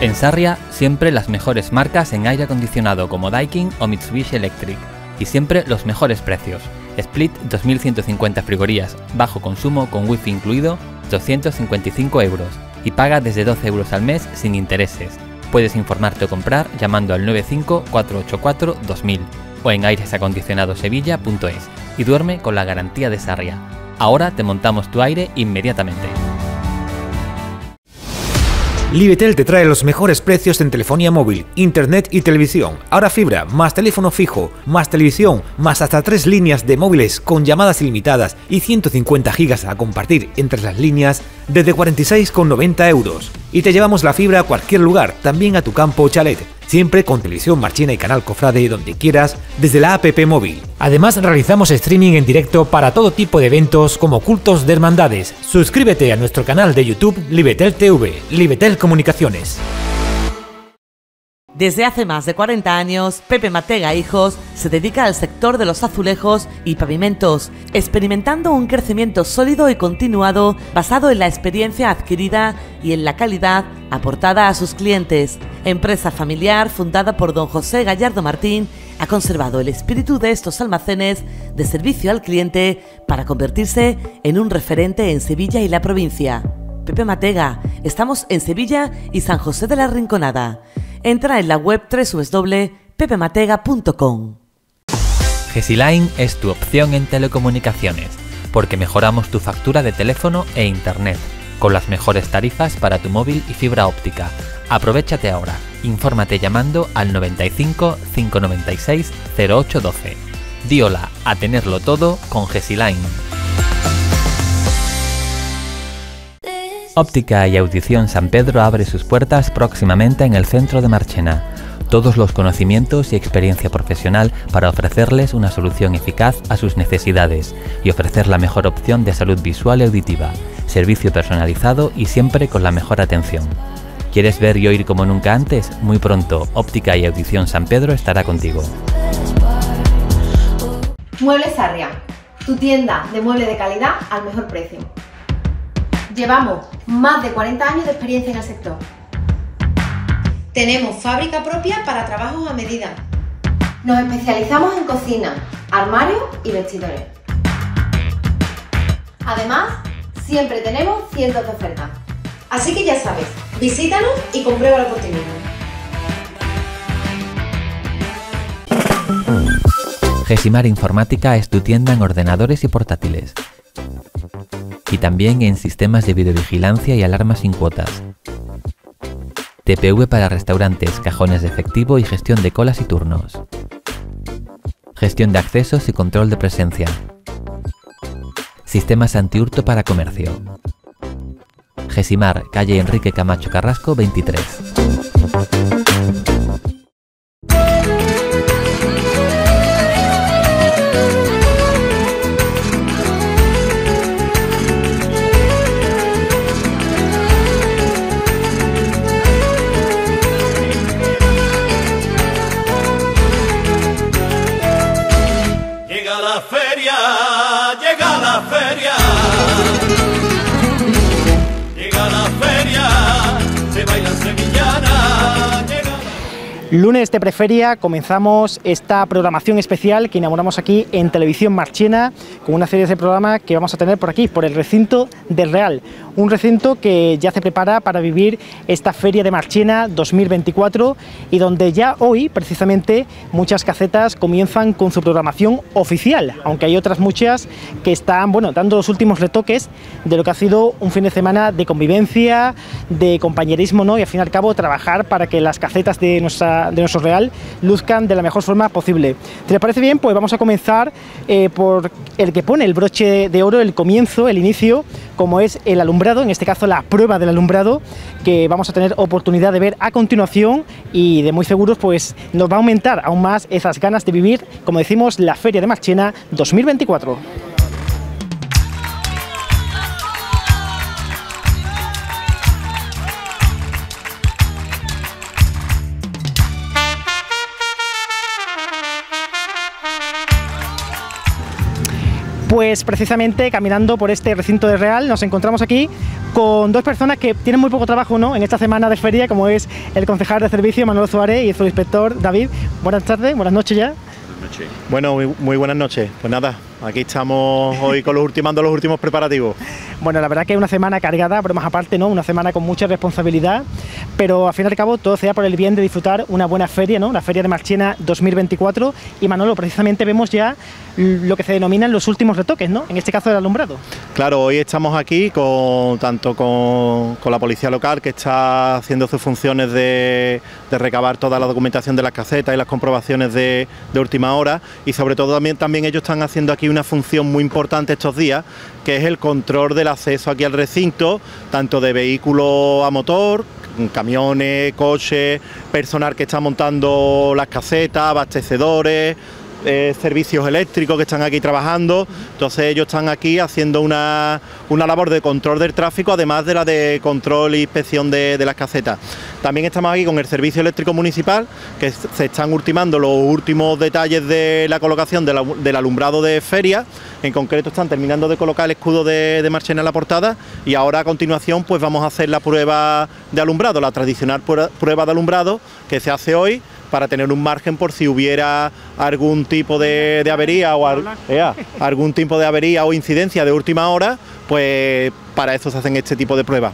En Sarria, siempre las mejores marcas en aire acondicionado como Daikin o Mitsubishi Electric. Y siempre los mejores precios. Split 2150 frigorías, bajo consumo con wifi incluido, 255 euros. Y paga desde 12 euros al mes sin intereses. Puedes informarte o comprar llamando al 95 484 2000 o en airesacondicionadosevilla.es y duerme con la garantía de Sarria. Ahora te montamos tu aire inmediatamente. Libetel te trae los mejores precios en telefonía móvil, internet y televisión. Ahora fibra, más teléfono fijo, más televisión, más hasta tres líneas de móviles con llamadas ilimitadas y 150 gigas a compartir entre las líneas desde 46,90 euros. Y te llevamos la fibra a cualquier lugar, también a tu campo chalet siempre con televisión marchina y canal cofrade donde quieras desde la app móvil. Además realizamos streaming en directo para todo tipo de eventos como cultos de hermandades. Suscríbete a nuestro canal de YouTube Libetel TV, Libetel Comunicaciones. Desde hace más de 40 años, Pepe Matega Hijos se dedica al sector de los azulejos y pavimentos, experimentando un crecimiento sólido y continuado basado en la experiencia adquirida y en la calidad aportada a sus clientes. Empresa familiar fundada por don José Gallardo Martín, ha conservado el espíritu de estos almacenes de servicio al cliente para convertirse en un referente en Sevilla y la provincia. Pepe Matega, estamos en Sevilla y San José de la Rinconada. Entra en la web www.pepematega.com. Gesiline es tu opción en telecomunicaciones, porque mejoramos tu factura de teléfono e internet, con las mejores tarifas para tu móvil y fibra óptica. Aprovechate ahora, infórmate llamando al 95 596 0812. Di hola a tenerlo todo con Gesiline. Óptica y Audición San Pedro abre sus puertas próximamente en el centro de Marchena. Todos los conocimientos y experiencia profesional para ofrecerles una solución eficaz a sus necesidades y ofrecer la mejor opción de salud visual y auditiva, servicio personalizado y siempre con la mejor atención. ¿Quieres ver y oír como nunca antes? Muy pronto, Óptica y Audición San Pedro estará contigo. Muebles Arria, tu tienda de mueble de calidad al mejor precio. Llevamos más de 40 años de experiencia en el sector. Tenemos fábrica propia para trabajos a medida. Nos especializamos en cocina, armarios y vestidores. Además, siempre tenemos cientos de ofertas. Así que ya sabes, visítanos y compruébalo por ti mismo. Gesimar Informática es tu tienda en ordenadores y portátiles y también en sistemas de videovigilancia y alarmas sin cuotas. TPV para restaurantes, cajones de efectivo y gestión de colas y turnos. Gestión de accesos y control de presencia. Sistemas antiurto para comercio. Gesimar, calle Enrique Camacho Carrasco 23. Lunes de Preferia comenzamos esta programación especial que inauguramos aquí en Televisión Marchena con una serie de programas que vamos a tener por aquí, por el recinto del Real. Un recinto que ya se prepara para vivir esta Feria de Marchena 2024 y donde ya hoy precisamente muchas casetas comienzan con su programación oficial, aunque hay otras muchas que están bueno, dando los últimos retoques de lo que ha sido un fin de semana de convivencia, de compañerismo ¿no? y al fin y al cabo trabajar para que las casetas de nuestra de nuestro Real luzcan de la mejor forma posible. ¿Te parece bien? Pues vamos a comenzar eh, por el que pone el broche de oro, el comienzo, el inicio, como es el alumbrado, en este caso la prueba del alumbrado, que vamos a tener oportunidad de ver a continuación y de muy seguros pues nos va a aumentar aún más esas ganas de vivir, como decimos, la Feria de Marchena 2024. Pues precisamente caminando por este recinto de Real nos encontramos aquí con dos personas que tienen muy poco trabajo ¿no? en esta semana de feria, como es el concejal de servicio Manuel Suárez y el subinspector David. Buenas tardes, buenas noches ya. Bueno, muy, buenas noches. Pues nada, aquí estamos hoy con los ultimando los últimos preparativos. Bueno, la verdad que es una semana cargada, pero más aparte, ¿no? Una semana con mucha responsabilidad, pero al fin y al cabo todo sea por el bien de disfrutar una buena feria, ¿no? La Feria de Marchena 2024 y Manolo, precisamente vemos ya lo que se denominan los últimos retoques, ¿no? En este caso del alumbrado. Claro, hoy estamos aquí con tanto con, la policía local que está haciendo sus funciones de, recabar toda la documentación de las casetas y las comprobaciones de, última hora y sobre todo también, también ellos están haciendo aquí una función muy importante estos días que es el control del acceso aquí al recinto, tanto de vehículos a motor, camiones, coches, personal que está montando las casetas, abastecedores, eh, servicios eléctricos que están aquí trabajando, entonces ellos están aquí haciendo una, labor de control del tráfico, además de la de control e inspección de, las casetas. También estamos aquí con el Servicio Eléctrico Municipal, que se están ultimando los últimos detalles de la colocación del alumbrado de feria, en concreto están terminando de colocar el escudo de Marchena en la portada y ahora a continuación pues vamos a hacer la prueba de alumbrado, la tradicional prueba de alumbrado que se hace hoy para tener un margen por si hubiera algún tipo de, avería o algún tipo de avería o incidencia de última hora, pues para eso se hacen este tipo de pruebas.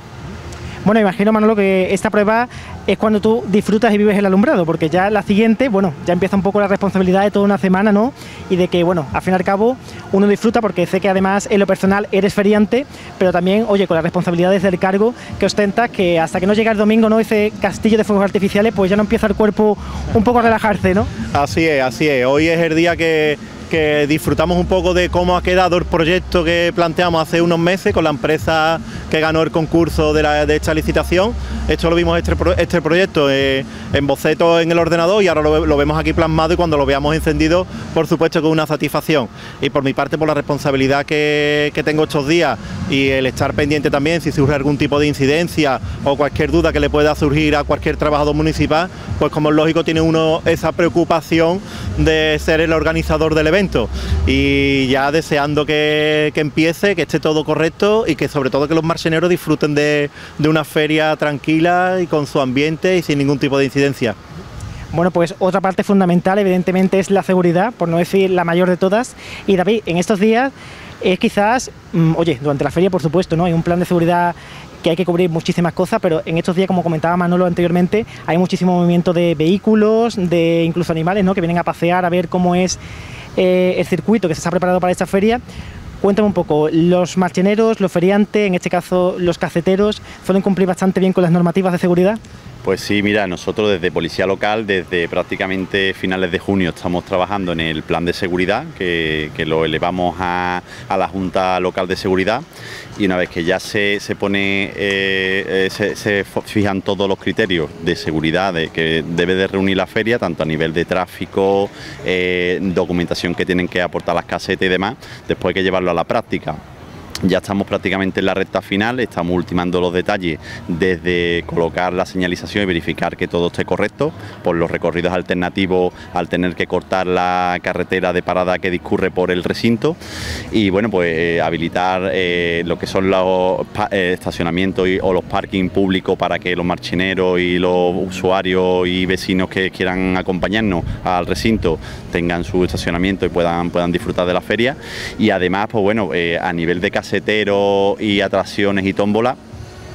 Bueno, imagino, Manolo, que esta prueba es cuando tú disfrutas y vives el alumbrado, porque ya la siguiente, bueno, ya empieza un poco la responsabilidad de toda una semana, ¿no? Y de que, bueno, al fin y al cabo, uno disfruta porque sé que además en lo personal eres feriante, pero también, oye, con las responsabilidades del cargo que ostentas, que hasta que no llega el domingo, ¿no? Ese castillo de fuegos artificiales, pues ya no empieza el cuerpo un poco a relajarse, ¿no? Así es, así es. Hoy es el día que que disfrutamos un poco de cómo ha quedado el proyecto que planteamos hace unos meses con la empresa que ganó el concurso de, esta licitación. Esto lo vimos este, este proyecto eh, en boceto en el ordenador y ahora lo, vemos aquí plasmado y cuando lo veamos encendido, por supuesto, con una satisfacción. Y por mi parte, por la responsabilidad que, tengo estos días y el estar pendiente también si surge algún tipo de incidencia o cualquier duda que le pueda surgir a cualquier trabajador municipal, pues como es lógico tiene uno esa preocupación de ser el organizador del evento y ya deseando que, empiece, que esté todo correcto y que sobre todo que los marcheneros disfruten de, una feria tranquila y con su ambiente y sin ningún tipo de incidencia. Bueno, pues otra parte fundamental evidentemente es la seguridad, por no decir la mayor de todas. Y David, en estos días es quizás, mm, oye, durante la feria por supuesto, ¿no? Hay un plan de seguridad que hay que cubrir muchísimas cosas, pero en estos días, como comentaba Manolo anteriormente, hay muchísimo movimiento de vehículos, de incluso animales, ¿no? Que vienen a pasear, a ver cómo es eh, el circuito que se está preparado para esta feria. Cuéntame un poco, los marcheneros, los feriantes, en este caso los caceteros, ¿suelen cumplir bastante bien con las normativas de seguridad? Pues sí, mira, nosotros desde Policía Local, desde prácticamente finales de junio, estamos trabajando en el plan de seguridad, que, lo elevamos a, la Junta Local de Seguridad, y una vez que ya se, pone, eh, eh, se, fijan todos los criterios de seguridad que debe de reunir la feria, tanto a nivel de tráfico, eh, documentación que tienen que aportar las casetas y demás, después hay que llevarlo a la práctica. Ya estamos prácticamente en la recta final, estamos ultimando los detalles desde colocar la señalización y verificar que todo esté correcto por los recorridos alternativos al tener que cortar la carretera de parada que discurre por el recinto. Y bueno pues eh, habilitar eh, lo que son los eh, estacionamientos o los parking públicos para que los marchineros y los usuarios y vecinos que quieran acompañarnos al recinto tengan su estacionamiento y puedan, puedan disfrutar de la feria. Y además pues bueno a nivel de casa y atracciones y tómbola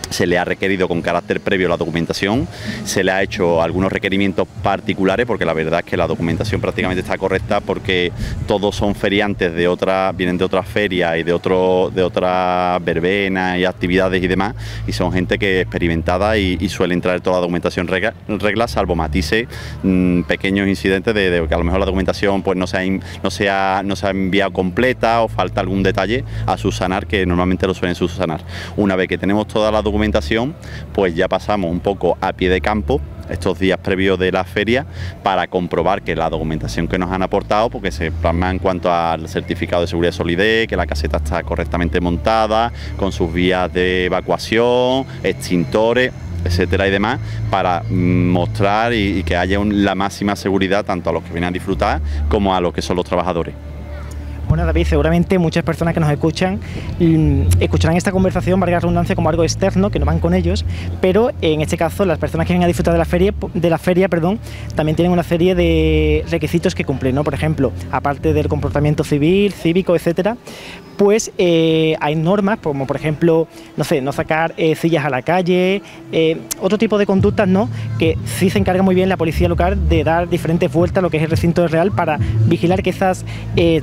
se le ha requerido con carácter previo la documentación, se le ha hecho algunos requerimientos particulares, porque la verdad es que la documentación prácticamente está correcta, porque todos son feriantes de otra, vienen de otras ferias y de otro, de otras verbenas y actividades y demás, y son gente que es experimentada y, suele entrar toda la documentación regla, regla salvo matices, mm, pequeños incidentes de, que a lo mejor la documentación pues no se, ha, no, se no se ha enviado completa o falta algún detalle a subsanar, que normalmente lo suelen subsanar. Una vez que tenemos toda la documentación, documentación, pues ya pasamos un poco a pie de campo estos días previos de la feria para comprobar que la documentación que nos han aportado, porque se plasma en cuanto al certificado de seguridad solidez, que la caseta está correctamente montada, con sus vías de evacuación, extintores etcétera y demás, para mostrar y, que haya la máxima seguridad tanto a los que vienen a disfrutar como a los que son los trabajadores. Bueno, David, seguramente muchas personas que nos escuchan mm, escucharán esta conversación, valga la redundancia, como algo externo, que no van con ellos, pero en este caso las personas que vienen a disfrutar de la feria, de la feria perdón, también tienen una serie de requisitos que cumplir, ¿no? Por ejemplo, aparte del comportamiento civil, cívico, etcétera, pues eh, hay normas, como por ejemplo, no sé, no sacar eh, sillas a la calle, eh, otro tipo de conductas, ¿no? Que sí se encarga muy bien la policía local de dar diferentes vueltas a lo que es el recinto real para vigilar que esas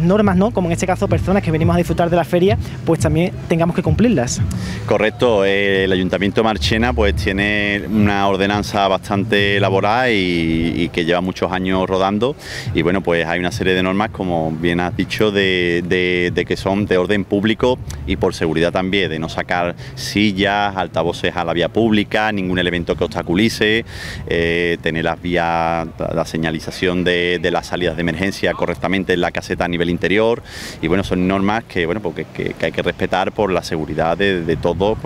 normas, ¿no? Como en este caso personas que venimos a disfrutar de la feria, pues también tengamos que cumplirlas. Correcto, el Ayuntamiento de Marchena pues tiene una ordenanza bastante elaborada y, que lleva muchos años rodando y bueno, pues hay una serie de normas, como bien has dicho, de, que son de orden público y por seguridad también, de no sacar sillas, altavoces a la vía pública, ningún elemento que obstaculice, eh, tener las vías, la señalización de, las salidas de emergencia correctamente en la caseta a nivel interior y bueno, son normas que, bueno, porque, que, hay que respetar por la seguridad de, todos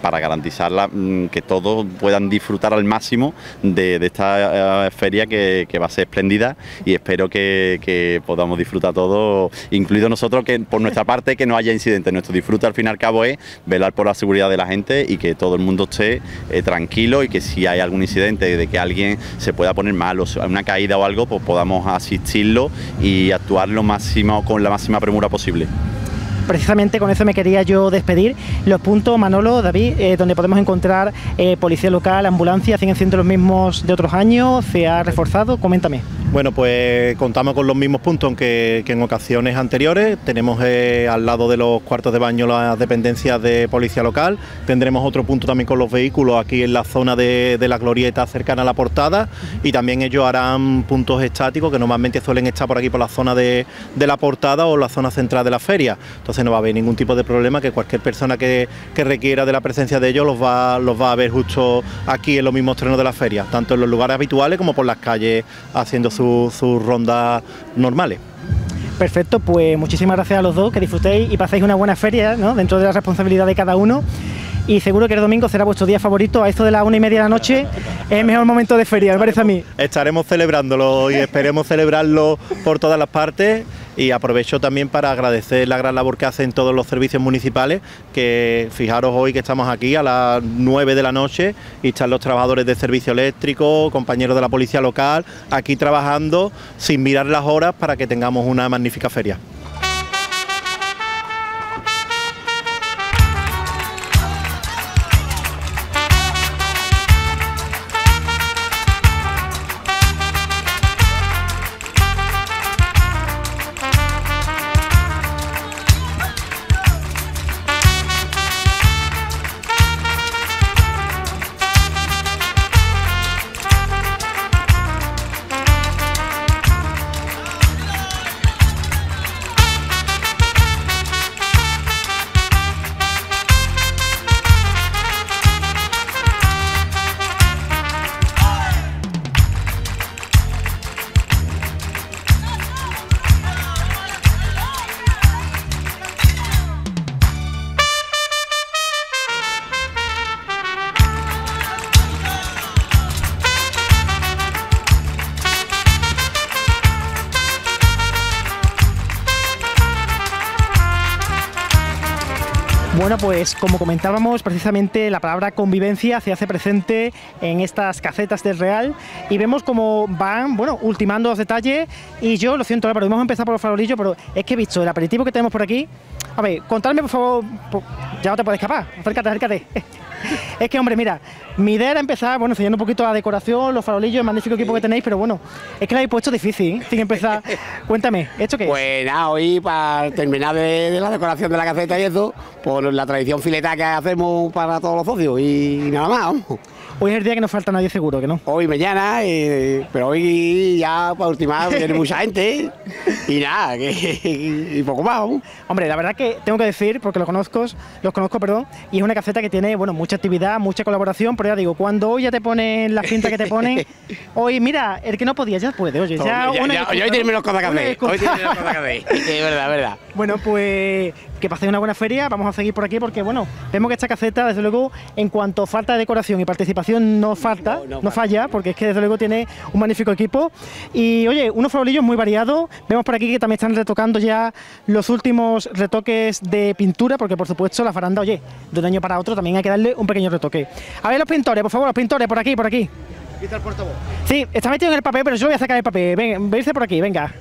para garantizar mm, que todos puedan disfrutar al máximo de, esta eh, feria que, va a ser espléndida y espero que, que podamos disfrutar todos, incluido nosotros que por nuestra parte que no haya incidentes. Nuestro disfrute al fin y al cabo es velar por la seguridad de la gente y que todo el mundo esté eh, tranquilo y que si hay algún incidente de que alguien se pueda poner mal o una caída o algo, pues podamos asistirlo y actuar lo máximo con la máxima premura posible precisamente con eso me quería yo despedir. Los puntos, Manolo, David, eh, donde podemos encontrar eh, policía local, ambulancia, siguen siendo los mismos de otros años, se ha reforzado, coméntame. Bueno, pues contamos con los mismos puntos que, en ocasiones anteriores. Tenemos eh, al lado de los cuartos de baño las dependencias de policía local. Tendremos otro punto también con los vehículos aquí en la zona de, la glorieta cercana a la portada. Y también ellos harán puntos estáticos que normalmente suelen estar por aquí por la zona de, la portada o la zona central de la feria. Entonces no va a haber ningún tipo de problema que cualquier persona que, requiera de la presencia de ellos los va, los va a ver justo aquí en los mismos trenos de la feria, tanto en los lugares habituales como por las calles haciendo su sus rondas normales. Perfecto, pues muchísimas gracias a los dos, que disfrutéis y paséis una buena feria dentro de la responsabilidad de cada uno. Y seguro que el domingo será vuestro día favorito. A esto de las una y media de la noche es el mejor momento de feria, me parece a mí. Estaremos celebrándolo y esperemos celebrarlo por todas las partes y aprovecho también para agradecer la gran labor que hacen todos los servicios municipales, que fijaros hoy que estamos aquí a las 9 de la noche y están los trabajadores de servicio eléctrico, compañeros de la policía local, aquí trabajando sin mirar las horas para que tengamos una magnífica feria. Pues como comentábamos, precisamente la palabra convivencia se hace presente en estas casetas del Real y vemos cómo van, bueno, ultimando los detalles y yo, lo siento Álvaro, hemos empezado por los farolillos, pero es que he visto el aperitivo que tenemos por aquí. A ver, contadme por favor, ya no te puedes escapar, acércate, acércate. Es que, hombre, mira, mi idea era empezar, bueno, enseñando un poquito la decoración, los farolillos, el magnífico equipo que tenéis, pero bueno, es que lo habéis puesto difícil, ¿eh? sin empezar. Cuéntame, ¿esto qué es? Pues nada, hoy para terminar de, la decoración de la caseta y eso, por la tradición fileta que hacemos para todos los socios y nada más, vamos. Hoy es el día que no falta nadie seguro, ¿que no? Hoy, mañana, eh, pero hoy ya para ultimar viene mucha gente y nada, y poco más. Hombre, la verdad que tengo que decir, porque los conozco, los conozco, perdón, y es una caseta que tiene, bueno, mucha actividad, mucha colaboración, pero ya digo, cuando hoy ya te ponen la cinta que te ponen, hoy, mira, el que no podía ya puede, oye, ya... hoy tiene menos cosas que hacer, hoy tiene menos cosas que hacer, es verdad, verdad. Bueno, pues que paséis una buena feria, vamos a seguir por aquí porque, bueno, vemos que esta caseta, desde luego, en cuanto a falta de decoración y participación no falta, no, falla, porque es que desde luego tiene un magnífico equipo. Y oye, unos farolillos muy variados. Vemos por aquí que también están retocando ya los últimos retoques de pintura, porque por supuesto la faranda, oye, de un año para otro también hay que darle un pequeño retoque. A ver los pintores, por favor, los pintores, por aquí, por aquí. Quita el portavoz. Sí, está metido en el papel, pero yo voy a sacar el papel. Ven, vense por aquí, venga.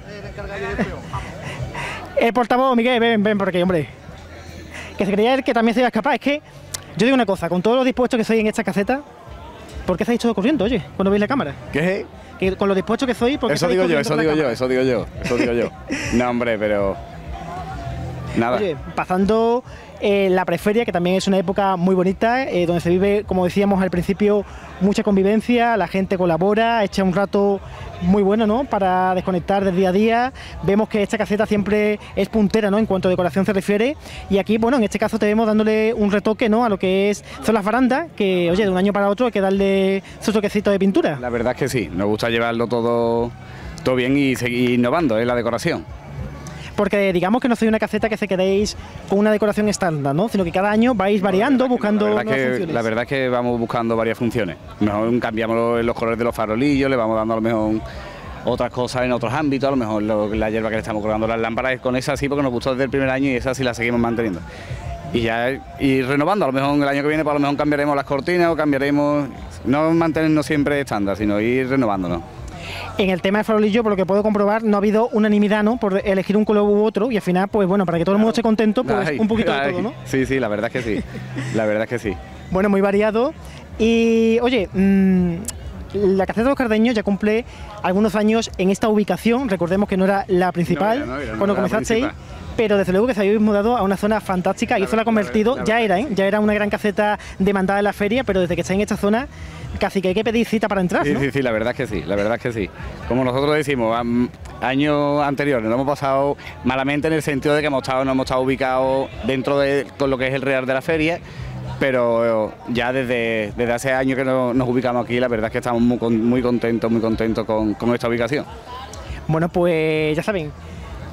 El portavoz, Miguel, ven, ven por aquí, hombre. Que se creía él que también se iba a escapar. Es que, yo digo una cosa, con todo lo dispuesto que soy en esta caseta, ¿por qué estáis todos corriendo, oye, cuando veis la cámara? ¿Qué? Que con lo dispuesto que soy, ¿por qué Eso digo yo, eso digo yo, eso digo yo, eso digo yo. No, hombre, pero. Nada. Oye, pasando eh, la preferia, que también es una época muy bonita, eh, donde se vive, como decíamos al principio, mucha convivencia, la gente colabora, echa un rato muy bueno, ¿no? Para desconectar del día a día. Vemos que esta caseta siempre es puntera, ¿no? En cuanto a decoración se refiere. Y aquí, bueno, en este caso te vemos dándole un retoque, ¿no? A lo que es son las barandas, que, oye, de un año para otro hay que darle su toquecito de pintura. La verdad es que sí, nos gusta llevarlo todo, todo bien y seguir innovando en la decoración. Porque digamos que no soy una caseta que se quedéis con una decoración estándar, ¿no? Sino que cada año vais variando, buscando La verdad, nuevas que, funciones. la verdad es que vamos buscando varias funciones. Mejor cambiamos los, los colores de los farolillos, le vamos dando a lo mejor otras cosas en otros ámbitos, a lo mejor lo- la hierba que le estamos colgando las lámparas con esa sí porque nos gustó desde el primer año y esa sí la seguimos manteniendo. Y ya ir renovando, a lo mejor el año que viene pues a lo mejor cambiaremos las cortinas o cambiaremos, no mantenernos siempre estándar, sino ir renovándonos. En el tema de farolillo, por lo que puedo comprobar, no ha habido unanimidad, ¿no? Por elegir un color u otro y al final, pues bueno, para que todo el mundo esté contento, pues Ay, un poquito de todo, ¿no? Sí, sí, la verdad es que sí. La verdad es que sí. Bueno, muy variado. Y oye, mm, la caseta de los Cardeños ya cumple algunos años en esta ubicación. Recordemos que no era la principal No no no cuando comenzasteis. Pero desde luego que se habéis mudado a una zona fantástica y eso la ha verdad, la convertido, verdad, ya era, ¿eh? ya era una gran caseta demandada en la feria, pero desde que estáis en esta zona casi que hay que pedir cita para entrar, Sí, ¿no? sí, sí, la verdad es que sí, la verdad es que sí. Como nosotros decimos, años anteriores nos hemos pasado malamente en el sentido de que hemos estado, no hemos estado ubicados dentro de con lo que es el real de la feria, pero ya desde, desde hace años que no- nos ubicamos aquí, la verdad es que estamos muy, muy contentos, muy contentos con, con esta ubicación. Bueno, pues ya saben,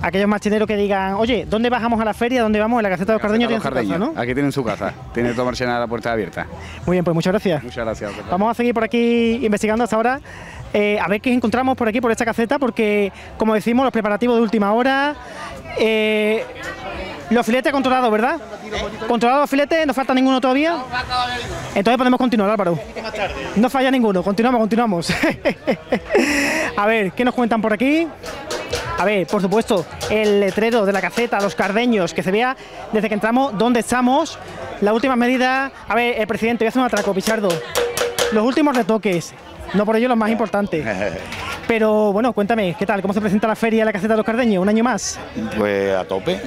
aquellos marchineros que digan, oye, ¿dónde bajamos a la feria? ¿Dónde vamos? En la caseta de los Cardeños. Aquí tienen su casa, tiene todo Marchena la puerta abierta. Muy bien, pues muchas gracias. Muchas gracias. Vamos a seguir por aquí investigando hasta ahora. eh, a ver qué encontramos por aquí, por esta caseta, porque, como decimos, los preparativos de última hora. eh, los filetes controlados, ¿verdad? ¿Controlados los filetes? ¿No falta ninguno todavía? Entonces podemos continuar, Álvaro. No falla ninguno. Continuamos, continuamos. a ver, ¿qué nos cuentan por aquí? A ver, por supuesto, el letrero de la caseta, los cardeños, que se vea desde que entramos dónde estamos, las últimas medidas. A ver, el presidente, voy a hacer un atraco, Pichardo. Los últimos retoques, no por ello los más importantes. Pero bueno, cuéntame, ¿qué tal? ¿Cómo se presenta la feria de la caseta de los cardeños? ¿Un año más? Pues a tope,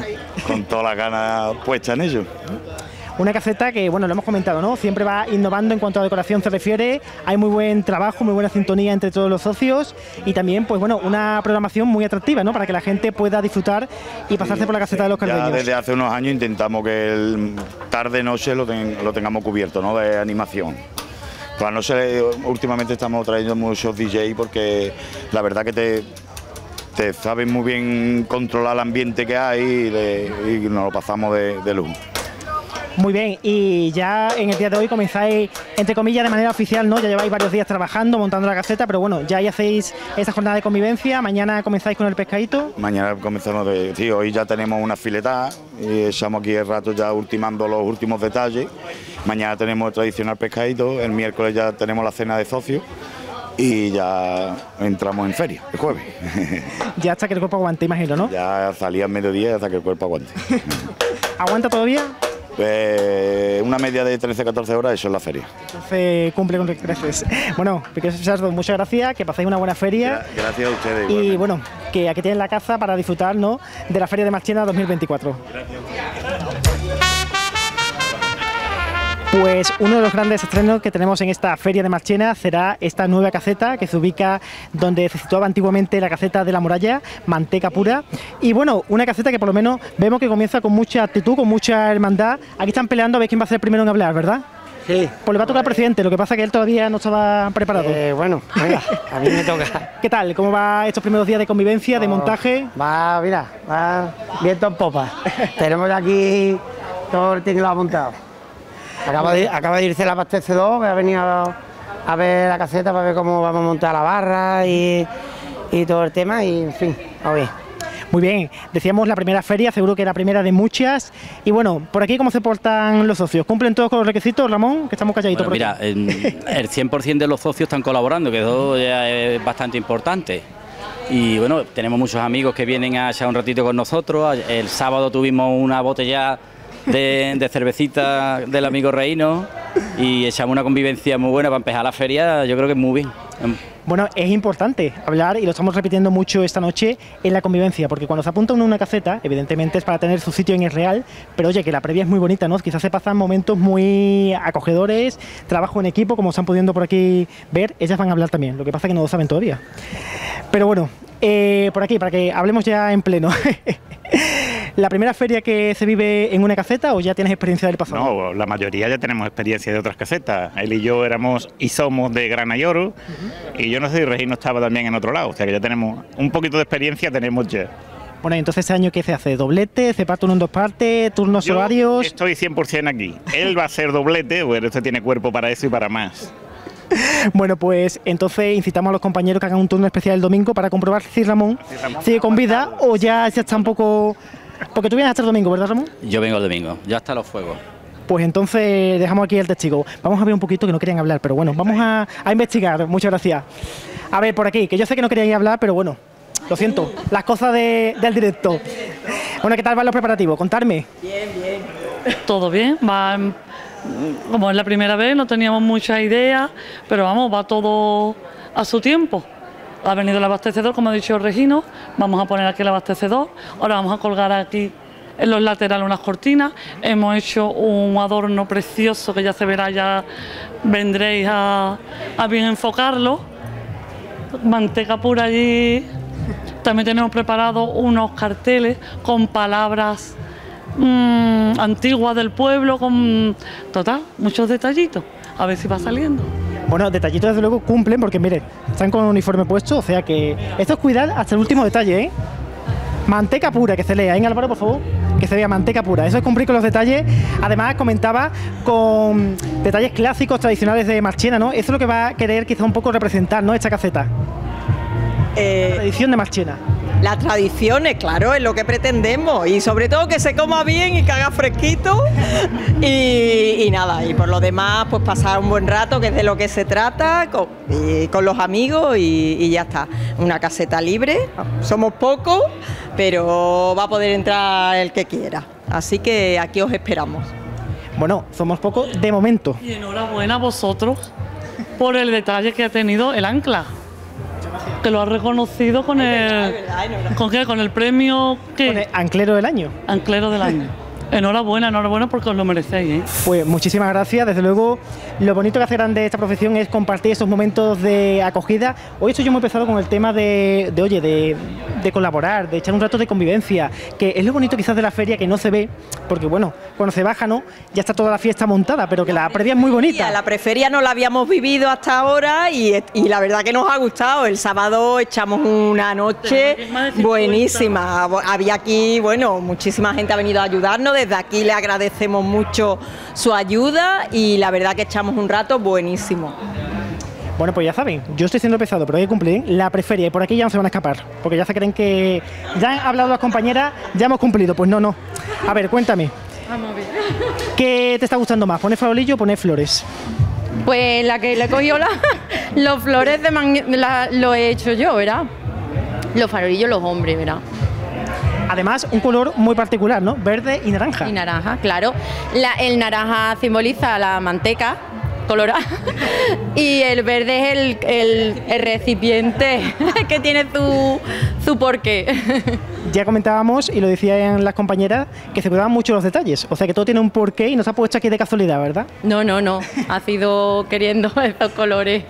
con todas las ganas puestas en ello. Una caseta que, bueno, lo hemos comentado, ¿no? Siempre va innovando en cuanto a decoración se refiere. Hay muy buen trabajo, muy buena sintonía entre todos los socios y también, pues bueno, una programación muy atractiva, ¿no? Para que la gente pueda disfrutar y pasarse por la caseta de los Ya cardeños. desde hace unos años intentamos que el tarde-noche lo, ten- lo tengamos cubierto, ¿no? De animación. Por la noche últimamente estamos trayendo muchos DJ porque la verdad que te, te saben muy bien controlar el ambiente que hay y, nos lo pasamos de, de luz. Muy bien, y ya en el día de hoy comenzáis, entre comillas, de manera oficial, ¿no? Ya lleváis varios días trabajando, montando la caseta, pero bueno, ya ahí hacéis esa jornada de convivencia, mañana comenzáis con el pescadito. Mañana comenzamos de. Sí, hoy ya tenemos una filetada y echamos aquí el rato ya ultimando los últimos detalles. Mañana tenemos el tradicional pescadito, el miércoles ya tenemos la cena de socios y ya entramos en feria el jueves. Ya hasta que el cuerpo aguante, imagino, ¿no? ya salía al mediodía hasta que el cuerpo aguante. ¿Aguanta todavía? Pues una media de 13-14 horas, eso es la feria. Entonces cumple con creces. Bueno, Piqué Sardo, muchas gracias, que paséis una buena feria. Gracias a ustedes. Y igualmente. bueno, que aquí tienen la casa para disfrutar ¿no? de la Feria de Marchena 2024. Pues uno de los grandes estrenos que tenemos en esta Feria de Marchena será esta nueva caseta que se ubica donde se situaba antiguamente la caseta de la muralla, Manteca Pura. Y bueno, una caseta que por lo menos vemos que comienza con mucha actitud, con mucha hermandad. Aquí están peleando a ver quién va a ser el primero en hablar, ¿verdad? Sí. Pues le va a tocar al presidente, lo que pasa es que él todavía no estaba preparado. Eh, bueno, venga, a mí me toca. ¿Qué tal? ¿Cómo va estos primeros días de convivencia, de montaje? Va, mira, va viento en popa. Tenemos aquí todo el tinglado montado. Acaba de, acaba de irse el abastecedor, que ha venido a, a ver la caseta para ver cómo vamos a montar la barra y, y todo el tema y en fin. Muy bien, decíamos la primera feria, seguro que la primera de muchas. Y bueno, por aquí, ¿cómo se portan los socios? ¿Cumplen todos con los requisitos, Ramón? Que estamos calladitos Bueno, por mira, aquí. el 100% de los socios están colaborando, que eso ya es bastante importante. Y bueno, tenemos muchos amigos que vienen a echar un ratito con nosotros. El sábado tuvimos una botella de, cervecita del amigo Reino y echamos una convivencia muy buena para empezar la feria. Yo creo que muy bien. Bueno, es importante hablar, y lo estamos repitiendo mucho esta noche, en la convivencia, porque cuando se apunta uno a una caseta, evidentemente es para tener su sitio en el real, pero oye, que la previa es muy bonita, ¿no? Quizás se pasan momentos muy acogedores, trabajo en equipo, como están pudiendo por aquí ver, ellas van a hablar también, lo que pasa es que no lo saben todavía. Pero bueno, eh, por aquí, para que hablemos ya en pleno. ¿La primera feria que se vive en una caseta o ya tienes experiencia del pasado? No, la mayoría ya tenemos experiencia de otras casetas. Él y yo éramos y somos de Granayoro y yo no sé si Regino estaba también en otro lado, o sea que ya tenemos un poquito de experiencia, tenemos ya. Bueno, entonces este año ¿qué se hace? ¿Doblete? ¿Se parte uno en dos partes? ¿Turnos Yo horarios? Estoy 100% aquí. Él va a ser doblete, bueno, este tiene cuerpo para eso y para más. Bueno, pues entonces incitamos a los compañeros que hagan un turno especial el domingo para comprobar si Ramón sigue con vida o ya, ya está un poco... Porque tú vienes hasta el domingo, ¿verdad Ramón? Yo vengo el domingo, ya hasta los fuegos. Pues entonces dejamos aquí el testigo. Vamos a ver un poquito que no querían hablar, pero bueno, vamos a, a investigar. Muchas gracias. A ver, por aquí, que yo sé que no querían hablar, pero bueno, lo siento, las cosas de- del directo. Bueno, ¿qué tal van los preparativos? Contarme. Todo bien, va, mm, como es la primera vez, no teníamos muchas ideas, pero vamos, va todo a su tiempo. Ha venido el abastecedor, como ha dicho Regino, vamos a poner aquí el abastecedor, ahora vamos a colgar aquí en los laterales unas cortinas, hemos hecho un adorno precioso que ya se verá, ya vendréis a, a bien enfocarlo, manteca pura allí, también tenemos preparados unos carteles con palabras mm, antiguas del pueblo, con total, muchos detallitos. A ver si va saliendo. Bueno, detallitos desde luego cumplen porque mire, están con uniforme puesto, o sea que esto es cuidar hasta el último detalle, ¿eh? Manteca pura, que se lea, ¿eh, Álvaro, por favor? Que se vea manteca pura. Eso es cumplir con los detalles. Además, comentaba con detalles clásicos, tradicionales de Marchena, ¿no? Eso es lo que va a querer quizá un poco representar, ¿no? Esta caseta. la tradición de Marchena. Las tradiciones, claro, es lo que pretendemos y sobre todo que se coma bien y que haga fresquito y, y nada, y por lo demás pues pasar un buen rato que es de lo que se trata con, y con los amigos y, y ya está. Una caseta libre, somos pocos, pero va a poder entrar el que quiera, así que aquí os esperamos. Bueno, somos pocos de momento. Y enhorabuena a vosotros por el detalle que ha tenido el ancla. Que lo ha reconocido con el. ¿Con qué? Con el premio que. Anclero del año. Anclero del año. Enhorabuena, enhorabuena porque os lo merecéis, ¿eh? Pues muchísimas gracias. Desde luego, lo bonito que hace grande esta profesión es compartir esos momentos de acogida. Hoy estoy yo muy pesado con el tema de, de, oye, de, de colaborar, de echar un rato de convivencia, que es lo bonito quizás de la feria que no se ve, porque bueno, cuando se baja, ¿no? Ya está toda la fiesta montada, pero que la previa es muy bonita. La preferia no la habíamos vivido hasta ahora y, y la verdad que nos ha gustado. El sábado echamos una noche buenísima. Había aquí, bueno, muchísima gente ha venido a ayudarnos. Desde aquí le agradecemos mucho su ayuda y la verdad que echamos un rato buenísimo. Bueno, pues ya saben, yo estoy siendo pesado, pero hay que cumplir la preferia y por aquí ya no se van a escapar, porque ya se creen que ya han hablado las compañeras, ya hemos cumplido. Pues no, no. A ver, cuéntame, Vamos a ver. ¿qué te está gustando más? ¿Poner farolillo o poner flores? Pues la que le cogió la, los flores de man- la- lo he hecho yo, ¿verdad? Los farolillos, los hombres, ¿verdad? Además, un color muy particular, ¿no? Verde y naranja. Y naranja, claro. La- el naranja simboliza la manteca colorada y el verde es el, el- el recipiente que tiene su, su porqué. Ya comentábamos, y lo decían las compañeras, que se cuidaban mucho los detalles. O sea que todo tiene un porqué y no se ha puesto aquí de casualidad, ¿verdad? No, no, no. Ha sido queriendo esos colores.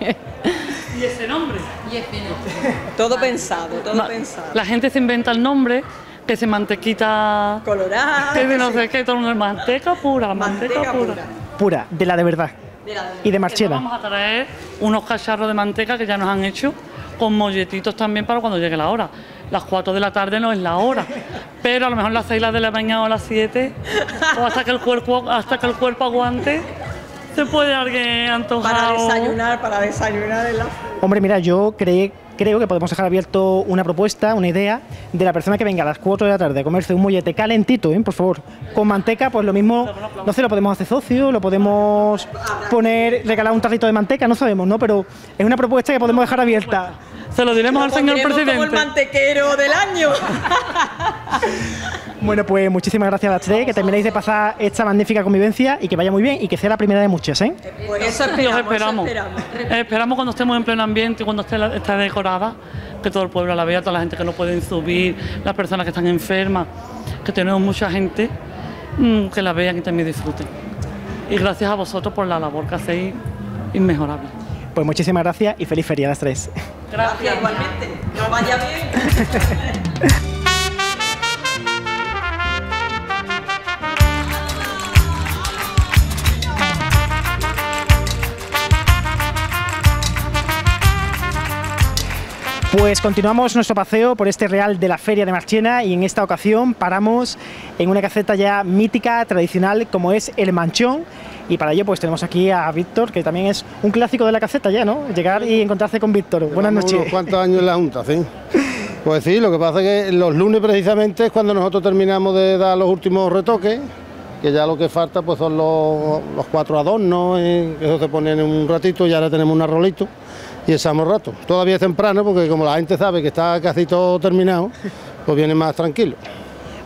¿Y ese nombre? Y ese nombre. Todo pensado, todo Ma- pensado. La gente se inventa el nombre, que se mantequita. Colorada. Que de no sé qué, todo el mundo, manteca pura, manteca, pura. Pura, de la de verdad. Y de marchena. Vamos a traer unos cacharros de manteca que ya nos han hecho con molletitos también para cuando llegue la hora. Las 4 de la tarde no es la hora, pero a lo mejor las 6 las de la mañana o las 7, o hasta que el cuerpo, hasta que el cuerpo aguante, se puede alguien antojar. Para desayunar, para desayunar en la Hombre, mira, yo creé- creo que podemos dejar abierto una propuesta, una idea, de la persona que venga a las 4 de la tarde a comerse un mollete calentito, ¿eh? por favor, con manteca, pues lo mismo, no sé, lo podemos hacer socio, lo podemos poner, regalar un tarrito de manteca, no sabemos, ¿no? Pero es una propuesta que podemos dejar abierta. Se lo diremos al señor Pondremos como el presidente. mantequero del año. Bueno, pues muchísimas gracias a las tres, que terminéis de pasar esta magnífica convivencia y que vaya muy bien y que sea la primera de muchas, ¿eh? Pues eso Los esperamos, esperamos. eso esperamos. Esperamos cuando estemos en pleno ambiente y cuando esté, la- esté decorada, que todo el pueblo la vea, toda la gente que no pueden subir, las personas que están enfermas, que tenemos mucha gente, mm, que la vean y también disfruten. Y gracias a vosotros por la labor que hacéis inmejorable. Pues muchísimas gracias y feliz feria a las tres. Gracias igualmente. Que os vaya bien. Pues continuamos nuestro paseo por este real de la Feria de Marchena y en esta ocasión paramos en una caseta ya mítica, tradicional, como es el Manchón. Y para ello pues tenemos aquí a Víctor, que también es un clásico de la caseta ya, ¿no? Llegar y encontrarse con Víctor. Buenas noches. Unos cuantos años en la Junta, sí. Pues sí, lo que pasa es que los lunes precisamente es cuando nosotros terminamos de dar los últimos retoques, que ya lo que falta pues son los, los cuatro adornos, eh, que eso se ponen en un ratito y ahora tenemos un arrolito y echamos rato. Todavía es temprano porque como la gente sabe que está casi todo terminado, pues viene más tranquilo.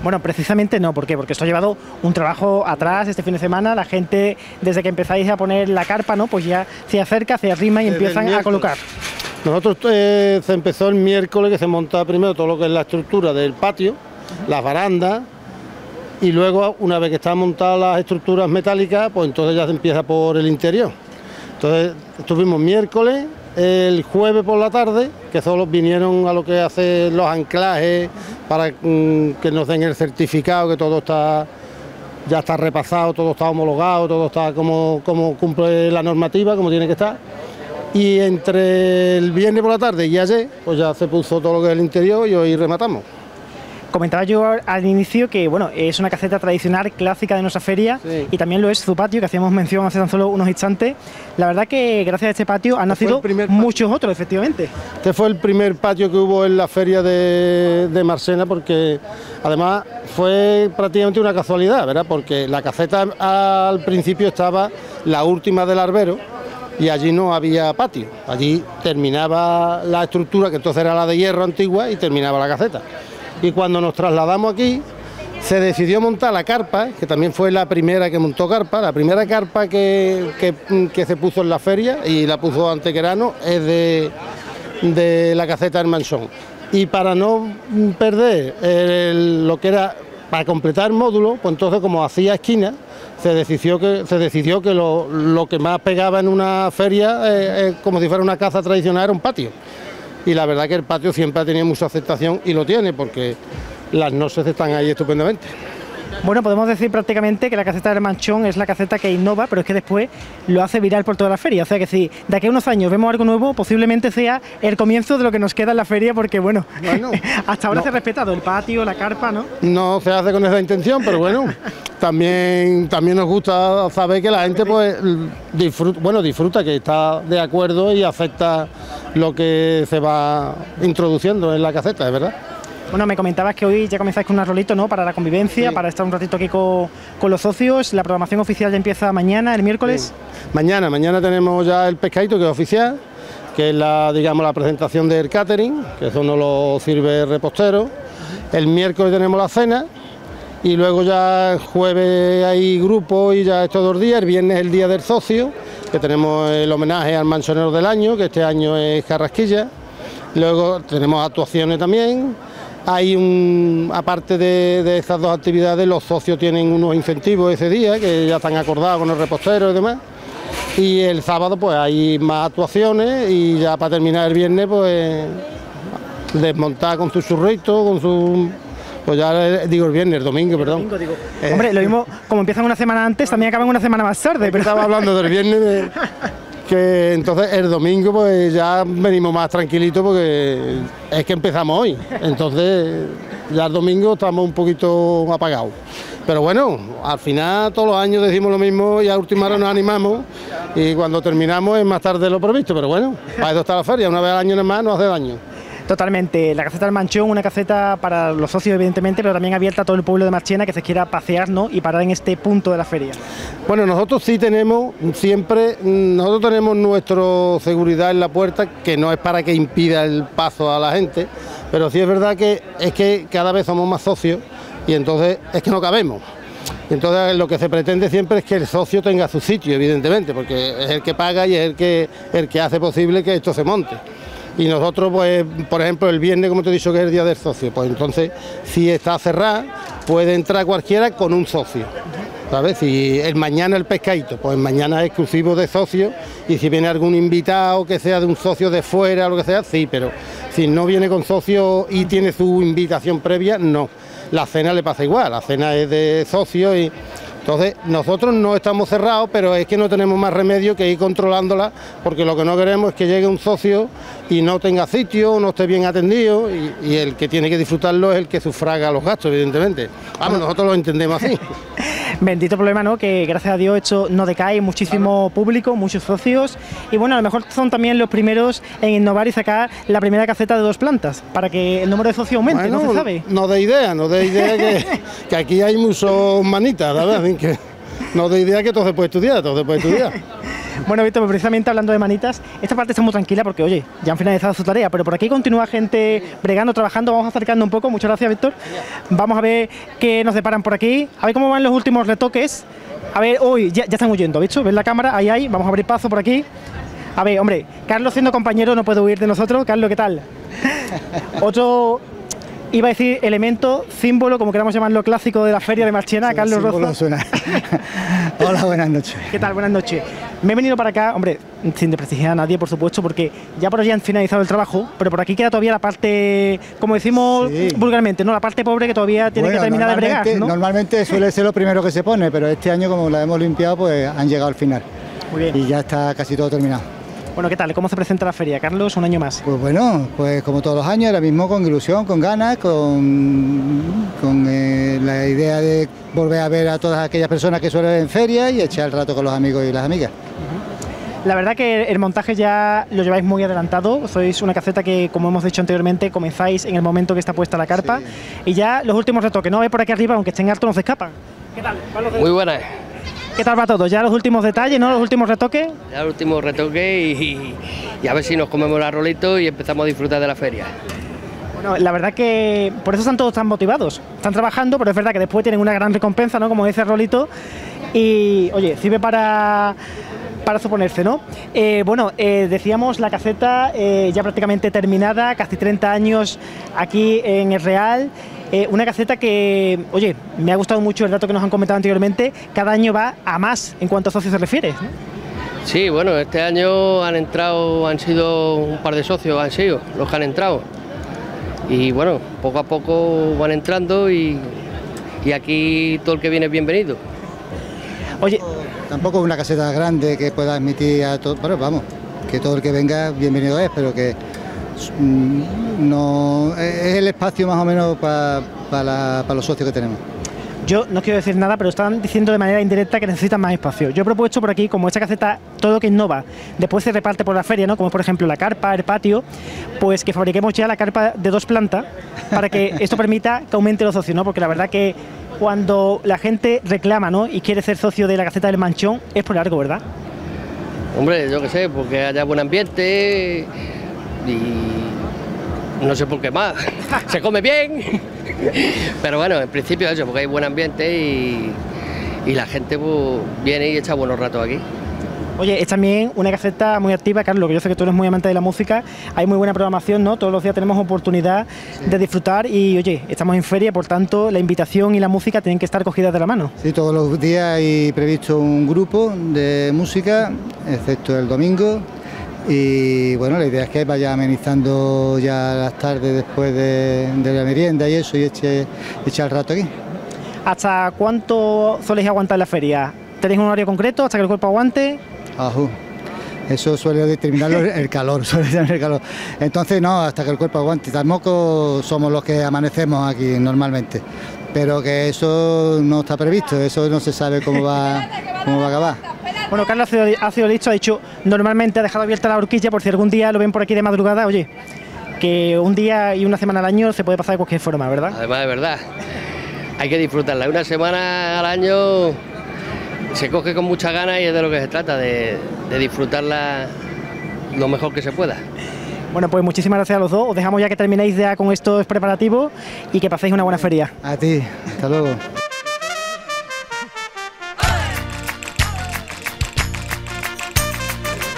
Bueno, precisamente no, ¿por qué? Porque esto ha llevado un trabajo atrás este fin de semana, la gente desde que empezáis a poner la carpa, ¿no? Pues ya se acerca, se arrima y Desde empiezan a colocar. Nosotros eh, se empezó el miércoles que se monta primero todo lo que es la estructura del patio, las barandas y luego una vez que están montadas las estructuras metálicas, pues entonces ya se empieza por el interior. Entonces estuvimos miércoles, el jueves por la tarde, que solo vinieron a lo que hace los anclajes para mm, que nos den el certificado, que todo está ya está repasado, todo está homologado, todo está como, como cumple la normativa, como tiene que estar. Y entre el viernes por la tarde y ayer, pues ya se puso todo lo que es el interior y hoy rematamos. Comentaba yo al inicio que bueno, es una caseta tradicional clásica de nuestra feria y también lo es su patio, que hacíamos mención hace tan solo unos instantes. La verdad que gracias a este patio han nacido muchos otros, efectivamente. Este fue el primer patio que hubo en la feria de, de Marsena porque además fue prácticamente una casualidad, ¿verdad? Porque la caseta al principio estaba la última del arbero y allí no había patio. Allí terminaba la estructura, que entonces era la de hierro antigua, y terminaba la caseta. Y cuando nos trasladamos aquí, se decidió montar la carpa, que también fue la primera que montó carpa, la primera carpa que, que- se puso en la feria y la puso Antequerano es de, de la caseta del Manchón. Y para no perder lo que era, para completar el módulo, pues entonces como hacía esquina, se decidió que, se decidió que lo, lo que más pegaba en una feria, eh, eh, como si fuera una caza tradicional, era un patio. Y la verdad que el patio siempre ha tenido mucha aceptación y lo tiene porque las noces están ahí estupendamente. Bueno, podemos decir prácticamente que la caseta del Manchón es la caseta que innova, pero es que después lo hace viral por toda la feria. O sea que si de aquí a unos años vemos algo nuevo, posiblemente sea el comienzo de lo que nos queda en la feria, porque bueno, hasta ahora no. se ha respetado el patio, la carpa, ¿no? No se hace con esa intención, pero bueno, también, también nos gusta saber que la gente pues disfruta, bueno, disfruta, que está de acuerdo y acepta lo que se va introduciendo en la caseta, es verdad. Bueno, me comentabas que hoy ya comenzáis con un arrolito, ¿no? Para la convivencia, para estar un ratito aquí co- con, los socios. La programación oficial ya empieza mañana, el miércoles. Mañana, mañana tenemos ya el pescadito que es oficial, que es la, digamos, la presentación del catering, que eso nos lo sirve el repostero. El miércoles tenemos la cena y luego ya el jueves hay grupo y ya estos dos días. El viernes es el día del socio, que tenemos el homenaje al manchonero del año, que este año es Carrasquilla. Luego tenemos actuaciones también. Hay un, aparte de, de estas dos actividades, los socios tienen unos incentivos ese día, que ya están acordados con el repostero y demás. Y el sábado pues hay más actuaciones y ya para terminar el viernes pues desmontar con su churrito, con su... Pues ya digo el viernes, el domingo, perdón. Eh, Hombre, lo mismo, como empiezan una semana antes, también acaban una semana más tarde. Pero... Estaba hablando del viernes, de- que entonces el domingo pues ya venimos más tranquilitos porque es que empezamos hoy. Entonces Ya el domingo estamos un poquito apagados. Pero bueno, al final todos los años decimos lo mismo y a última hora nos animamos y cuando terminamos es más tarde de lo previsto, pero bueno, para eso está la feria, una vez al año es más, no hace daño. Totalmente. La caseta del Manchón, una caseta para los socios, evidentemente, pero también abierta a todo el pueblo de Marchena que se quiera pasear ¿no? y parar en este punto de la feria. Bueno, nosotros sí tenemos siempre, nosotros tenemos nuestra seguridad en la puerta, que no es para que impida el paso a la gente, pero sí es verdad que es que cada vez somos más socios y entonces es que no cabemos. Entonces lo que se pretende siempre es que el socio tenga su sitio, evidentemente, porque es el que paga y es el que, el que hace posible que esto se monte. Y nosotros, pues, por ejemplo, el viernes, como te he dicho, que es el día del socio, pues entonces, si está cerrada, puede entrar cualquiera con un socio. ¿Sabes? Si el mañana el pescadito, pues mañana es exclusivo de socios y si viene algún invitado que sea de un socio de fuera o lo que sea, sí, pero si no viene con socio y tiene su invitación previa, no. La cena le pasa igual, la cena es de socios y entonces, nosotros no estamos cerrados, pero es que no tenemos más remedio que ir controlándola, porque lo que no queremos es que llegue un socio y no tenga sitio, no esté bien atendido, y, el que tiene que disfrutarlo es el que sufraga los gastos, evidentemente. Vamos, nosotros lo entendemos así. Bendito problema, ¿no? Que gracias a Dios esto no decae, muchísimo público, muchos socios, y bueno, a lo mejor son también los primeros en innovar y sacar la primera caseta de dos plantas, para que el número de socios aumente, no se sabe. No de idea, no de idea que, que aquí hay muchos manitas, ¿verdad? que no de idea que todo se puede estudiar, todo se puede estudiar. bueno, Víctor, pues precisamente hablando de manitas, esta parte está muy tranquila porque, oye, ya han finalizado su tarea, pero por aquí continúa gente bregando, trabajando, vamos acercando un poco, muchas gracias, Víctor. Vamos a ver qué nos deparan por aquí, a ver cómo van los últimos retoques. A ver, hoy ya, están huyendo, ¿visto? ¿Ves la cámara? Ahí, ahí, vamos a abrir paso por aquí. A ver, hombre, Carlos siendo compañero no puede huir de nosotros. Carlos, ¿qué tal? Otro iba a decir elemento, símbolo, como queramos llamarlo, clásico de la feria de Marchena, Carlos Rosa. Hola, buenas noches. ¿Qué tal? Buenas noches. Me he venido para acá, hombre, sin desprestigiar a nadie, por supuesto, porque ya por allí han finalizado el trabajo, pero por aquí queda todavía la parte, como decimos vulgarmente, ¿no? La parte pobre que todavía tiene que terminar de bregar, Normalmente suele ser lo primero que se pone, pero este año, como la hemos limpiado, pues han llegado al final. Muy bien. Y ya está casi todo terminado. Bueno, ¿qué tal? ¿Cómo se presenta la feria, Carlos? Un año más. Pues bueno, pues como todos los años, ahora mismo con ilusión, con ganas, con, con eh, la idea de volver a ver a todas aquellas personas que suelen en feria y echar el rato con los amigos y las amigas. La verdad que el montaje ya lo lleváis muy adelantado, sois una caceta que, como hemos dicho anteriormente, comenzáis en el momento que está puesta la carpa y ya los últimos retoques, ¿no? Ve por aquí arriba, aunque estén alto, no se escapan. ¿Qué tal? Muy buenas. ¿Qué tal va todo? ¿Ya los últimos detalles, no? ¿Los últimos retoques? Ya los últimos retoques y, a ver si nos comemos la rolito y empezamos a disfrutar de la feria. Bueno, la verdad que por eso están todos tan motivados. Están trabajando, pero es verdad que después tienen una gran recompensa, ¿no? Como dice Rolito. Y, oye, sirve para para suponerse, ¿no? Eh, bueno, eh, decíamos la caseta eh, ya prácticamente terminada, casi 30 años aquí en el Real. Eh, una caseta que, oye, me ha gustado mucho el dato que nos han comentado anteriormente, cada año va a más en cuanto a socios se refiere. Sí, bueno, este año han entrado, han sido un par de socios, han sido los que han entrado. Y bueno, poco a poco van entrando y, aquí todo el que viene es bienvenido. Oye, tampoco es una caseta grande que pueda admitir a todos, pero vamos, que todo el que venga bienvenido es, pero que no es el espacio más o menos para los socios que tenemos. Yo no quiero decir nada, pero están diciendo de manera indirecta que necesitan más espacio. Yo he propuesto por aquí, como esta caseta, todo lo que innova, después se reparte por la feria, ¿no? Como por ejemplo la carpa, el patio, pues que fabriquemos ya la carpa de dos plantas para que esto permita que aumente los socios, ¿no? Porque la verdad que cuando la gente reclama, ¿no? Y quiere ser socio de la caseta del manchón, es por largo, ¿verdad? Hombre, yo qué sé, porque haya buen ambiente y no sé por qué más. Se come bien, pero bueno, en principio eso, porque hay buen ambiente y, la gente pues, viene y echa buenos ratos aquí. Oye, es también una caseta muy activa, Carlos, que yo sé que tú eres muy amante de la música, hay muy buena programación, ¿no? Todos los días tenemos oportunidad de disfrutar y, oye, estamos en feria, por tanto, la invitación y la música tienen que estar cogidas de la mano. Sí, todos los días hay previsto un grupo de música, excepto el domingo, y bueno, la idea es que vaya amenizando ya las tardes después de, la merienda y eso y eche, eche el rato aquí. ¿Hasta cuánto soléis aguantar la feria? ¿Tenéis un horario concreto hasta que el cuerpo aguante? Ajú. Eso suele determinarlo el calor, suele tener el calor. Entonces no, hasta que el cuerpo aguante. Tampoco somos los que amanecemos aquí normalmente. Pero que eso no está previsto, eso no se sabe cómo va, cómo va a acabar. Bueno, Carlos ha sido- ha sido dicho, ha dicho, normalmente ha dejado abierta la horquilla por si algún día lo ven por aquí de madrugada, oye, que un día y una semana al año se puede pasar de cualquier forma, ¿verdad? Además, de verdad, hay que disfrutarla. Una semana al año se coge con mucha ganas y es de lo que se trata, de, de disfrutarla lo mejor que se pueda. Bueno, pues muchísimas gracias a los dos. Os dejamos ya que terminéis ya con estos preparativos y que paséis una buena feria. A ti, hasta luego.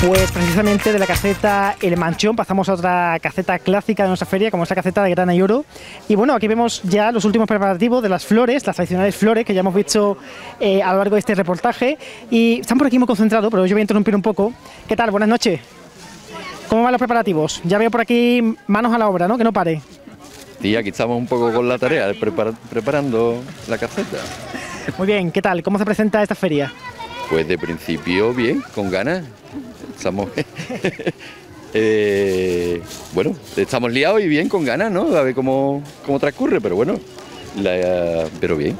Pues precisamente de la caseta El Manchón pasamos a otra caseta clásica de nuestra feria, como es la caseta de Grana y Oro. Y bueno, aquí vemos ya los últimos preparativos de las flores, las tradicionales flores que ya hemos visto eh, a lo largo de este reportaje. Y están por aquí muy concentrados, pero yo voy a interrumpir un poco. ¿Qué tal? Buenas noches. ¿Cómo van los preparativos? Ya veo por aquí manos a la obra, ¿no? Que no pare. Y aquí estamos un poco con la tarea preparando la caseta. Muy bien, ¿qué tal? ¿Cómo se presenta esta feria? Pues de principio bien, con ganas. Estamos. eh, bueno, estamos liados y bien con ganas, ¿no? A ver cómo, cómo transcurre, pero bueno, la- pero bien.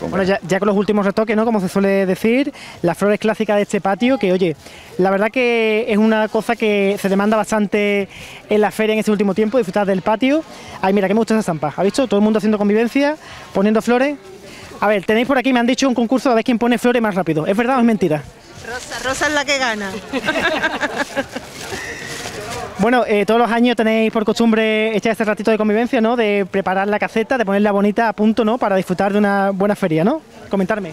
Con Bueno, ya, ya con los últimos retoques, ¿no? Como se suele decir, las flores clásicas de este patio, que oye, la verdad que es una cosa que se demanda bastante en la feria en este último tiempo, disfrutar del patio. Ay, mira, que me gusta esa estampa. ¿Ha visto? Todo el mundo haciendo convivencia, poniendo flores. A ver, tenéis por aquí, me han dicho un concurso a ver quién pone flores más rápido. ¿Es verdad o es mentira? Rosa, Rosa es la que gana. Bueno, eh, todos los años tenéis por costumbre echar este ratito de convivencia, ¿no? De preparar la caseta, de ponerla bonita a punto, ¿no? Para disfrutar de una buena feria, ¿no? Comentarme.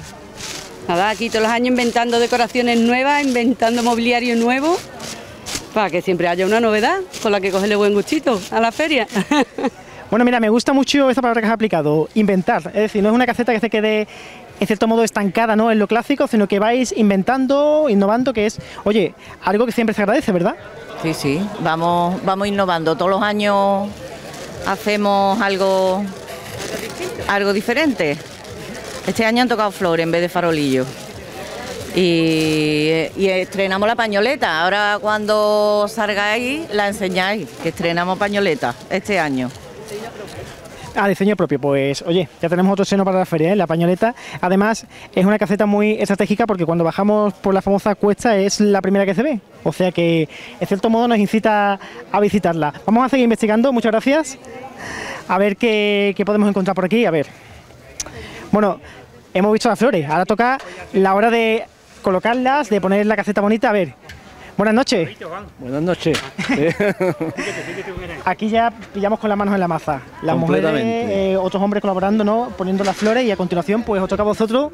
Nada, aquí todos los años inventando decoraciones nuevas, inventando mobiliario nuevo, para que siempre haya una novedad con la que cogerle buen gustito a la feria. Bueno, mira, me gusta mucho esa palabra que has aplicado, inventar. Es decir, no es una caseta que se quede en cierto modo estancada ¿no? en lo clásico, sino que vais inventando, innovando, que es, oye, algo que siempre se agradece, ¿verdad? Sí, sí, vamos, vamos innovando. Todos los años hacemos algo, algo diferente. Este año han tocado flores en vez de farolillo. Y, y estrenamos la pañoleta. Ahora cuando salgáis la enseñáis, que estrenamos pañoleta este año. Ah, diseño propio, pues oye, ya tenemos otro seno para la feria, ¿eh? la pañoleta. Además, es una caseta muy estratégica porque cuando bajamos por la famosa cuesta es la primera que se ve. O sea que, en cierto modo, nos incita a visitarla. Vamos a seguir investigando, muchas gracias. A ver qué, qué podemos encontrar por aquí. A ver. Bueno, hemos visto las flores. Ahora toca la hora de colocarlas, de poner la caseta bonita. A ver. Buenas noches. Buenas noches. Aquí ya pillamos con las manos en la maza. Las mujeres, eh, otros hombres colaborando, ¿no? Poniendo las flores y a continuación, pues os toca a vosotros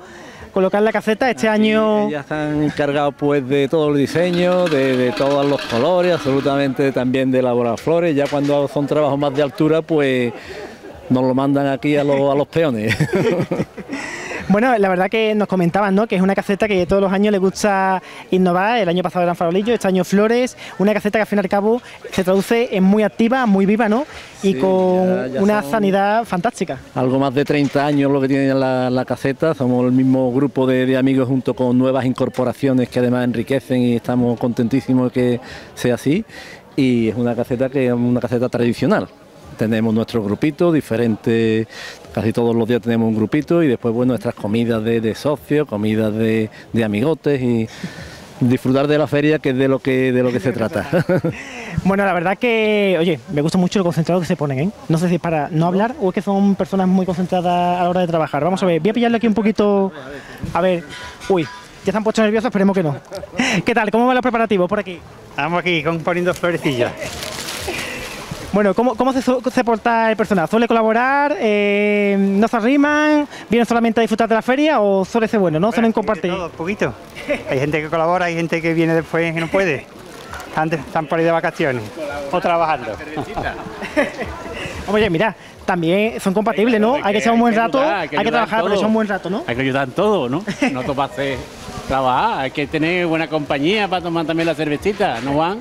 colocar la caseta. Este año. Ya están encargados pues de todos los diseños, de, de todos los colores, absolutamente también de elaborar flores. Ya cuando son trabajos más de altura, pues nos lo mandan aquí a los, a los peones. Bueno, la verdad que nos comentaban, ¿no? Que es una caseta que todos los años le gusta innovar. El año pasado eran farolillos, este año flores. Una caseta que al fin y al cabo se traduce en muy activa, muy viva, ¿no? Y Sí, con ya- ya una sanidad fantástica. Algo más de 30 años lo que tiene la, la caseta, somos el mismo grupo de, de amigos junto con nuevas incorporaciones que además enriquecen y estamos contentísimos de que sea así. Y es una caseta que es una caseta tradicional. Tenemos nuestro grupito, diferente, casi todos los días tenemos un grupito y después bueno, nuestras comidas de, de socios, comidas de, de amigotes y disfrutar de la feria que es de lo que, de lo que se trata. Bueno, la verdad que, oye, me gusta mucho lo concentrado que se ponen, ¿eh? No sé si es para no hablar o es que son personas muy concentradas a la hora de trabajar. Vamos a ver, voy a pillarle aquí un poquito. A ver, uy, ya se han puesto nerviosos, esperemos que no. ¿Qué tal? ¿Cómo van los preparativos por aquí? Estamos aquí con- poniendo florecillas. Bueno, ¿cómo, cómo se, se porta el personal? ¿Suele colaborar? Eh, ¿No se arriman? ¿Vienen solamente a disfrutar de la feria o suele ser bueno? ¿No? ¿Suelen compartir? Un poquito. Hay gente que colabora, hay gente que viene después y no puede. Están, de- están por ahí de vacaciones o trabajando. Oye, mira, también son compatibles, ¿no? Hay que echar un buen rato, hay que, trabajar, pero echar un buen rato, ¿no? Hay que ayudar en todo, ¿no? No todo hacer trabajar, hay que tener buena compañía para tomar también la cervecita, ¿no, Juan?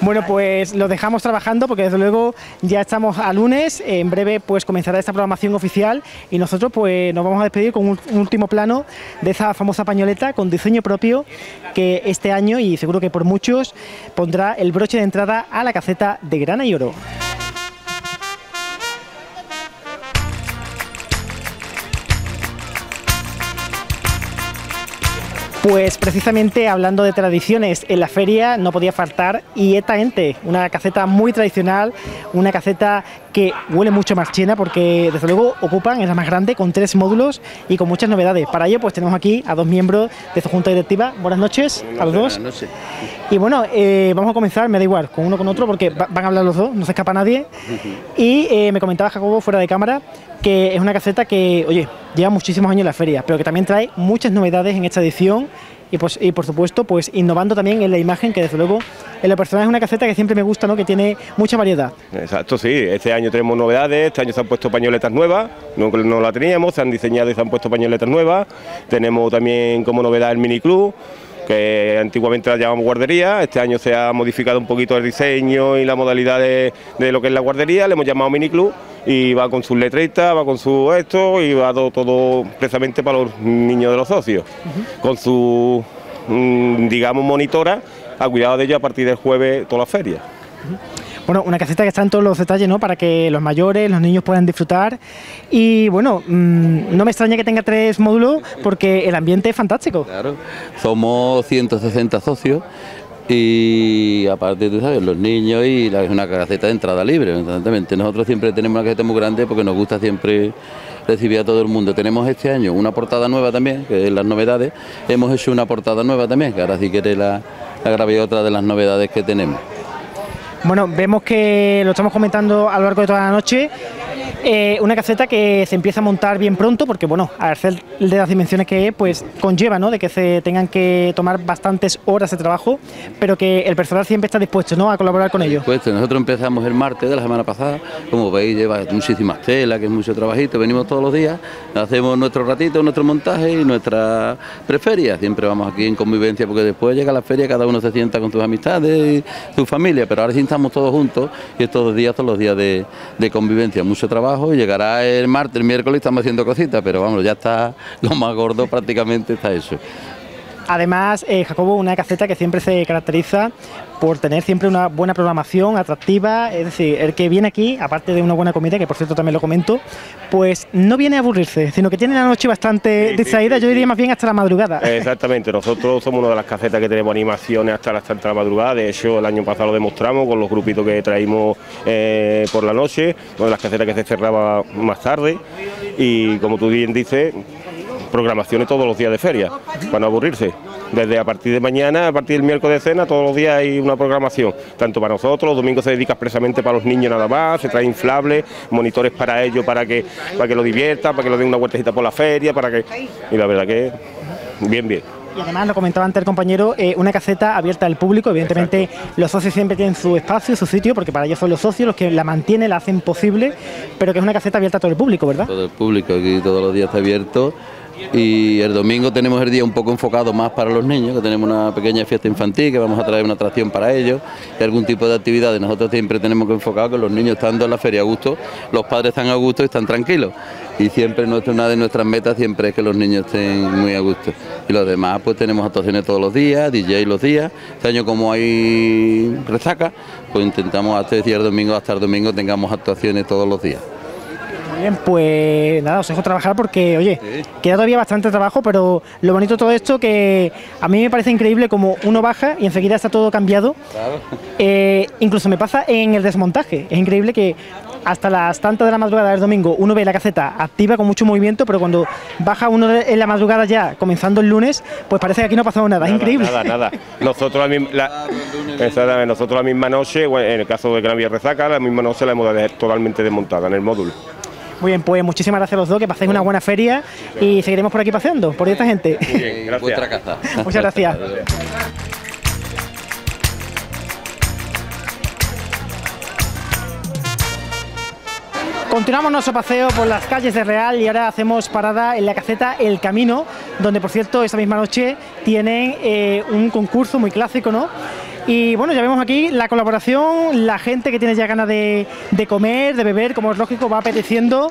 Bueno, pues lo dejamos trabajando porque desde luego ya estamos a lunes, en breve pues comenzará esta programación oficial y nosotros pues nos vamos a despedir con un, último plano de esa famosa pañoleta con diseño propio que este año y seguro que por muchos pondrá el broche de entrada a la caceta de grana y oro. Pues precisamente hablando de tradiciones, en la feria no podía faltar Ieta Ente, una caceta muy tradicional, una caceta que huele mucho a marchena porque desde luego ocupan, es la más grande, con tres módulos y con muchas novedades. Para ello pues tenemos aquí a dos miembros de su junta directiva. Buenas noches a los dos. Buenas noches. Y bueno, eh, vamos a comenzar, me da igual, con uno con otro porque va- van a hablar los dos, no se escapa nadie. Y eh, me comentaba Jacobo fuera de cámara que es una caseta que, oye, lleva muchísimos años en la feria, pero que también trae muchas novedades en esta edición y, pues, y por supuesto, pues innovando también en la imagen, que desde luego en lo personal es una caseta que siempre me gusta, ¿no? que tiene mucha variedad. Exacto, sí. Este año tenemos novedades, este año se han puesto pañoletas nuevas, no, no la teníamos, se han diseñado y se han puesto pañoletas nuevas. Tenemos también como novedad el mini club, que antiguamente la llamamos guardería, este año se ha modificado un poquito el diseño y la modalidad de, de lo que es la guardería, le hemos llamado mini club y va con sus letritas, va con su esto y va todo, todo precisamente para los niños de los socios, con su, mm, digamos, monitora a cuidado de ellos a partir del jueves toda la feria. Bueno, una caseta que está en todos los detalles, ¿no? Para que los mayores, los niños puedan disfrutar. Y bueno, mm, no me extraña que tenga tres módulos porque el ambiente es fantástico. Claro, somos 160 socios y aparte, tú sabes, los niños y la, una caseta de entrada libre, evidentemente. Nosotros siempre tenemos una caseta muy grande porque nos gusta siempre recibir a todo el mundo. Tenemos este año una portada nueva también, que es las novedades. Hemos hecho una portada nueva también, que ahora si quieres la, la grabé otra de las novedades que tenemos. Bueno, vemos que lo estamos comentando a lo largo de toda la noche. Eh, una caseta que se empieza a montar bien pronto, porque bueno, al ser de las dimensiones que es, pues conlleva, ¿no? De que se tengan que tomar bastantes horas de trabajo, pero que el personal siempre está dispuesto, ¿no? A colaborar con ellos. Pues nosotros empezamos el martes de la semana pasada, como veis lleva muchísimas telas, que es mucho trabajito, venimos todos los días, hacemos nuestro ratito, nuestro montaje y nuestra preferia, siempre vamos aquí en convivencia porque después llega la feria, cada uno se sienta con sus amistades y su familia, pero ahora sí estamos todos juntos y estos días son los días de convivencia, mucho trabajo y llegará el martes, el miércoles estamos haciendo cositas, pero vamos, ya está lo más gordo prácticamente está eso. Además, eh, Jacobo, una caseta que siempre se caracteriza por tener siempre una buena programación, atractiva, es decir, el que viene aquí, aparte de una buena comida, que por cierto también lo comento, pues no viene a aburrirse, sino que tiene la noche bastante distraída, yo diría más bien hasta la madrugada. Exactamente, nosotros somos una de las casetas que tenemos animaciones hasta tantas de la madrugada, de hecho el año pasado lo demostramos con los grupitos que traímos eh, por la noche, una de las casetas que se cerraba más tarde y como tú bien dices, programaciones todos los días de feria, para no aburrirse. Desde a partir de mañana, a partir del miércoles de cena, todos los días hay una programación, tanto para nosotros, los domingos se dedica expresamente para los niños nada más, se trae inflables, monitores para ellos, para que, para que lo diviertan, para que lo den una vueltecita por la feria, para que... Y la verdad que bien, bien. Y además, lo comentaba antes el compañero, eh, una caseta abierta al público. Evidentemente, los socios siempre tienen su espacio, su sitio, porque para ellos son los socios los que la mantienen, la hacen posible, pero que es una caseta abierta a todo el público, ¿verdad? Todo el público aquí todos los días está abierto y el domingo tenemos el día un poco enfocado más para los niños, que tenemos una pequeña fiesta infantil, que vamos a traer una atracción para ellos y algún tipo de actividades. Nosotros siempre tenemos que enfocar que los niños estando en la feria a gusto, los padres están a gusto y están tranquilos. Y siempre nuestra, una de nuestras metas siempre es que los niños estén muy a gusto. Y los demás pues tenemos actuaciones todos los días, DJ los días. Este año como hay resaca, pues intentamos hasta el domingo, hasta el domingo tengamos actuaciones todos los días. Muy bien, pues nada, os dejo trabajar porque, oye, queda todavía bastante trabajo, pero lo bonito de todo esto que a mí me parece increíble como uno baja y enseguida está todo cambiado. Eh, incluso me pasa en el desmontaje. Es increíble que hasta las tantas de la madrugada del domingo uno ve la caseta activa con mucho movimiento, pero cuando baja uno en la madrugada ya, comenzando el lunes, pues parece que aquí no ha pasado nada. es increíble. Nada, nada. Nosotros la, misma, la, exactamente, nosotros la misma noche, en el caso de Gran Vía Resaca, la misma noche la hemos dejado totalmente desmontada en el módulo. Muy bien, pues muchísimas gracias a los dos, que paséis una buena feria y seguiremos por aquí paseando, por esta gente. Bien, gracias. Vuestra casa. Muchas gracias. Continuamos nuestro paseo por las calles de Real y ahora hacemos parada en la caseta El Camino, donde por cierto esta misma noche tienen eh, un concurso muy clásico, ¿no? Y bueno, ya vemos aquí la colaboración, la gente que tiene ya ganas de, de comer, de beber, como es lógico, va apeteciendo.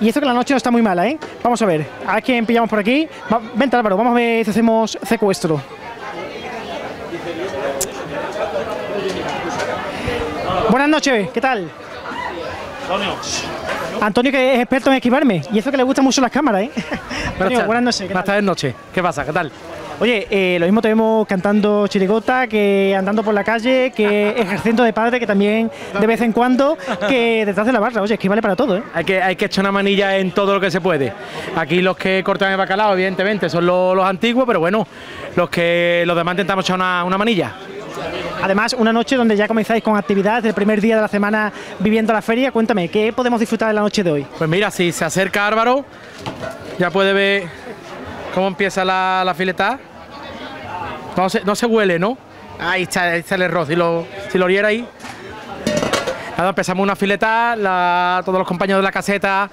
Y esto que la noche no está muy mala, ¿eh? Vamos a ver, a ver quién pillamos por aquí. Va- vente Álvaro, vamos a ver si hacemos secuestro. Buenas noches, ¿qué tal? Antonio que es experto en esquivarme y eso que le gustan mucho las cámaras, ¿eh? Antonio, buenas noches. ¿qué Buenas tardes, noches. ¿Qué pasa? ¿Qué tal? Oye, eh, lo mismo te vemos cantando chirigota, que andando por la calle, que ejerciendo de padre, que también de vez en cuando, que detrás de la barra. Oye, es que vale para todo, ¿eh? Hay que, hay que echar una manilla en todo lo que se puede. Aquí los que cortan el bacalao, evidentemente, son los, los antiguos, pero bueno, los que los demás intentamos echar una, una manilla. Además, una noche donde ya comenzáis con actividades del primer día de la semana viviendo la feria. Cuéntame, ¿qué podemos disfrutar de la noche de hoy? Pues mira, si se acerca Álvaro, ya puede ver cómo empieza la, la filetada. No se, no se huele, ¿no? Ahí está, ahí está el error. Si lo, si lo oliera ahí. Empezamos una fileta, todos los compañeros de la caseta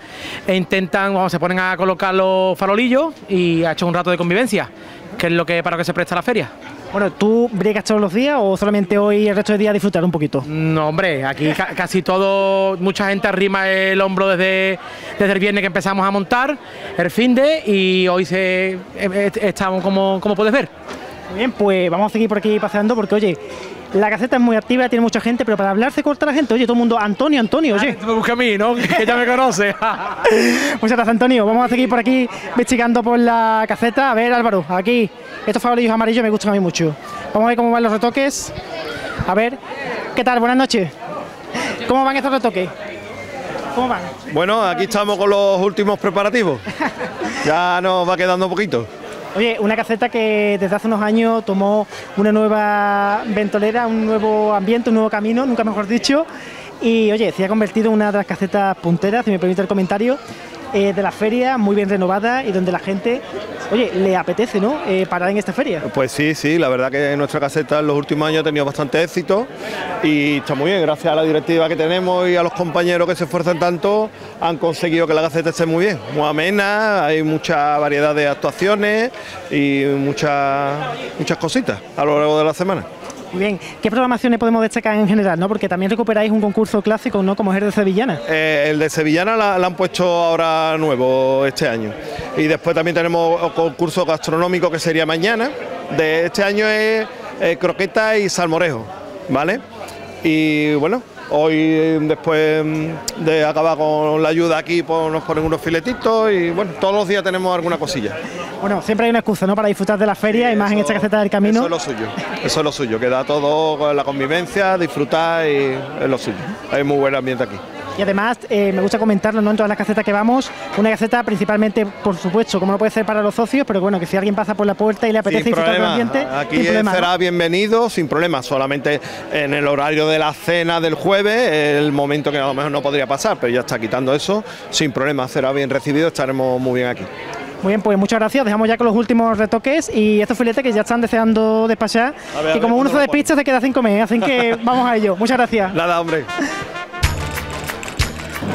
e intentan, vamos, se ponen a colocar los farolillos y ha hecho un rato de convivencia, que es lo que para lo que se presta la feria. Bueno, ¿tú briegas todos los días o solamente hoy el resto del día disfrutar un poquito? No, hombre, aquí ca- casi todo, mucha gente arrima el hombro desde, desde el viernes que empezamos a montar, el fin de, y hoy se, eh, eh, estamos como, como puedes ver. Muy bien, pues vamos a seguir por aquí paseando porque, oye, la caseta es muy activa, tiene mucha gente, pero para hablar se corta la gente. Oye, todo el mundo, Antonio, Antonio, oye. Tú me buscas a mí, ¿no? Que ya me conoce. Muchas gracias, Antonio. Vamos a seguir por aquí investigando por la caseta. A ver, Álvaro, aquí, estos farolillos amarillos me gustan a mí mucho. Vamos a ver cómo van los retoques. A ver, ¿qué tal? Buenas noches. ¿Cómo van estos retoques? ¿Cómo van? Bueno, aquí estamos con los últimos preparativos. Ya nos va quedando poquito. Oye, una caseta que desde hace unos años tomó una nueva ventolera, un nuevo ambiente, un nuevo camino, nunca mejor dicho. Y oye, se ha convertido en una de las casetas punteras, si me permite el comentario, eh, de la feria, muy bien renovada y donde la gente, oye, le apetece, ¿no? Eh, parar en esta feria. Pues sí, sí, la verdad que nuestra caseta en los últimos años ha tenido bastante éxito y está muy bien, gracias a la directiva que tenemos y a los compañeros que se esfuerzan tanto, han conseguido que la caseta esté muy bien, muy amena, hay mucha variedad de actuaciones y muchas muchas cositas a lo largo de la semana. Muy bien, ¿qué programaciones podemos destacar en general, no? Porque también recuperáis un concurso clásico, ¿no? Como es el de Sevillana. Eh, el de Sevillana la, han puesto ahora nuevo este año. Y después también tenemos el concurso gastronómico que sería mañana. De este año es eh, croqueta y salmorejo, ¿vale? Y bueno, hoy eh, después mm, de acabar con la ayuda aquí pues, nos ponen unos filetitos y bueno, todos los días tenemos alguna cosilla. Bueno, siempre hay una excusa, ¿no? Para disfrutar de la feria y más en esta caseta del camino. Eso es lo suyo, eso es lo suyo, que da todo la convivencia, disfrutar y es lo suyo. Hay muy buen ambiente aquí. Y además, eh, me gusta comentarlo ¿no? en todas las casetas que vamos, una caseta principalmente, por supuesto, como no puede ser para los socios, pero bueno, que si alguien pasa por la puerta y le apetece Sin problema. ambiente, Aquí sin problema, ¿no? será bienvenido sin problema, solamente en el horario de la cena del jueves, el momento que a lo mejor no podría pasar, pero ya está quitando eso, sin problema, será bien recibido, estaremos muy bien aquí. Muy bien, pues muchas gracias. Dejamos ya con los últimos retoques y estos filetes que ya están deseando despachar. Y como uno se ¿cómo lo despista, se queda sin comer, así que vamos a ello. Muchas gracias. Nada, hombre.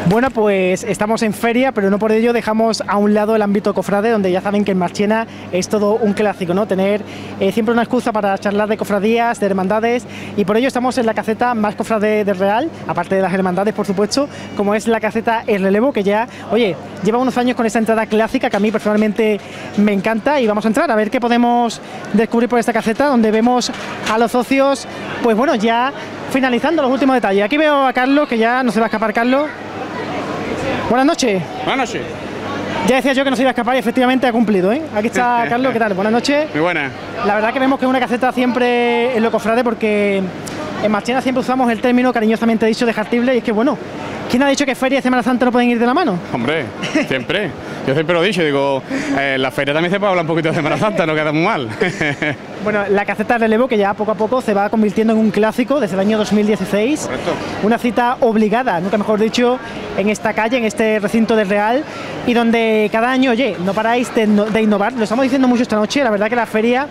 Bueno, pues estamos en feria, pero no por ello dejamos a un lado el ámbito cofrade, donde ya saben que en Marchena es todo un clásico, ¿no? Tener eh, siempre una excusa para charlar de cofradías, de hermandades, y por ello estamos en la caseta más cofrade del Real, aparte de las hermandades, por supuesto, como es la caseta El Relevo, que ya, oye, lleva unos años con esa entrada clásica que a mí personalmente me encanta, y vamos a entrar a ver qué podemos descubrir por esta caseta, donde vemos a los socios, pues bueno, ya finalizando los últimos detalles. Aquí veo a Carlos, que ya no se va a escapar Carlos. Buenas noches. Buenas noches. Ya decía yo que no se iba a escapar y efectivamente ha cumplido, ¿eh? Aquí está Carlos, ¿qué tal? Buenas noches. Muy buena. La verdad que vemos que es una caseta siempre en lo cofrade porque en Marchena siempre usamos el término cariñosamente dicho de jartible y es que bueno, ¿quién ha dicho que feria y Semana Santa no pueden ir de la mano? Hombre, siempre. Yo siempre lo he dicho, digo, eh, la feria también se puede hablar un poquito de Semana Santa, no queda muy mal. Bueno, la caseta de relevo que ya poco a poco se va convirtiendo en un clásico desde el año 2016. Correcto. Una cita obligada, nunca mejor dicho, en esta calle, en este recinto del Real, y donde cada año, oye, no paráis de innovar. Lo estamos diciendo mucho esta noche, la verdad que la feria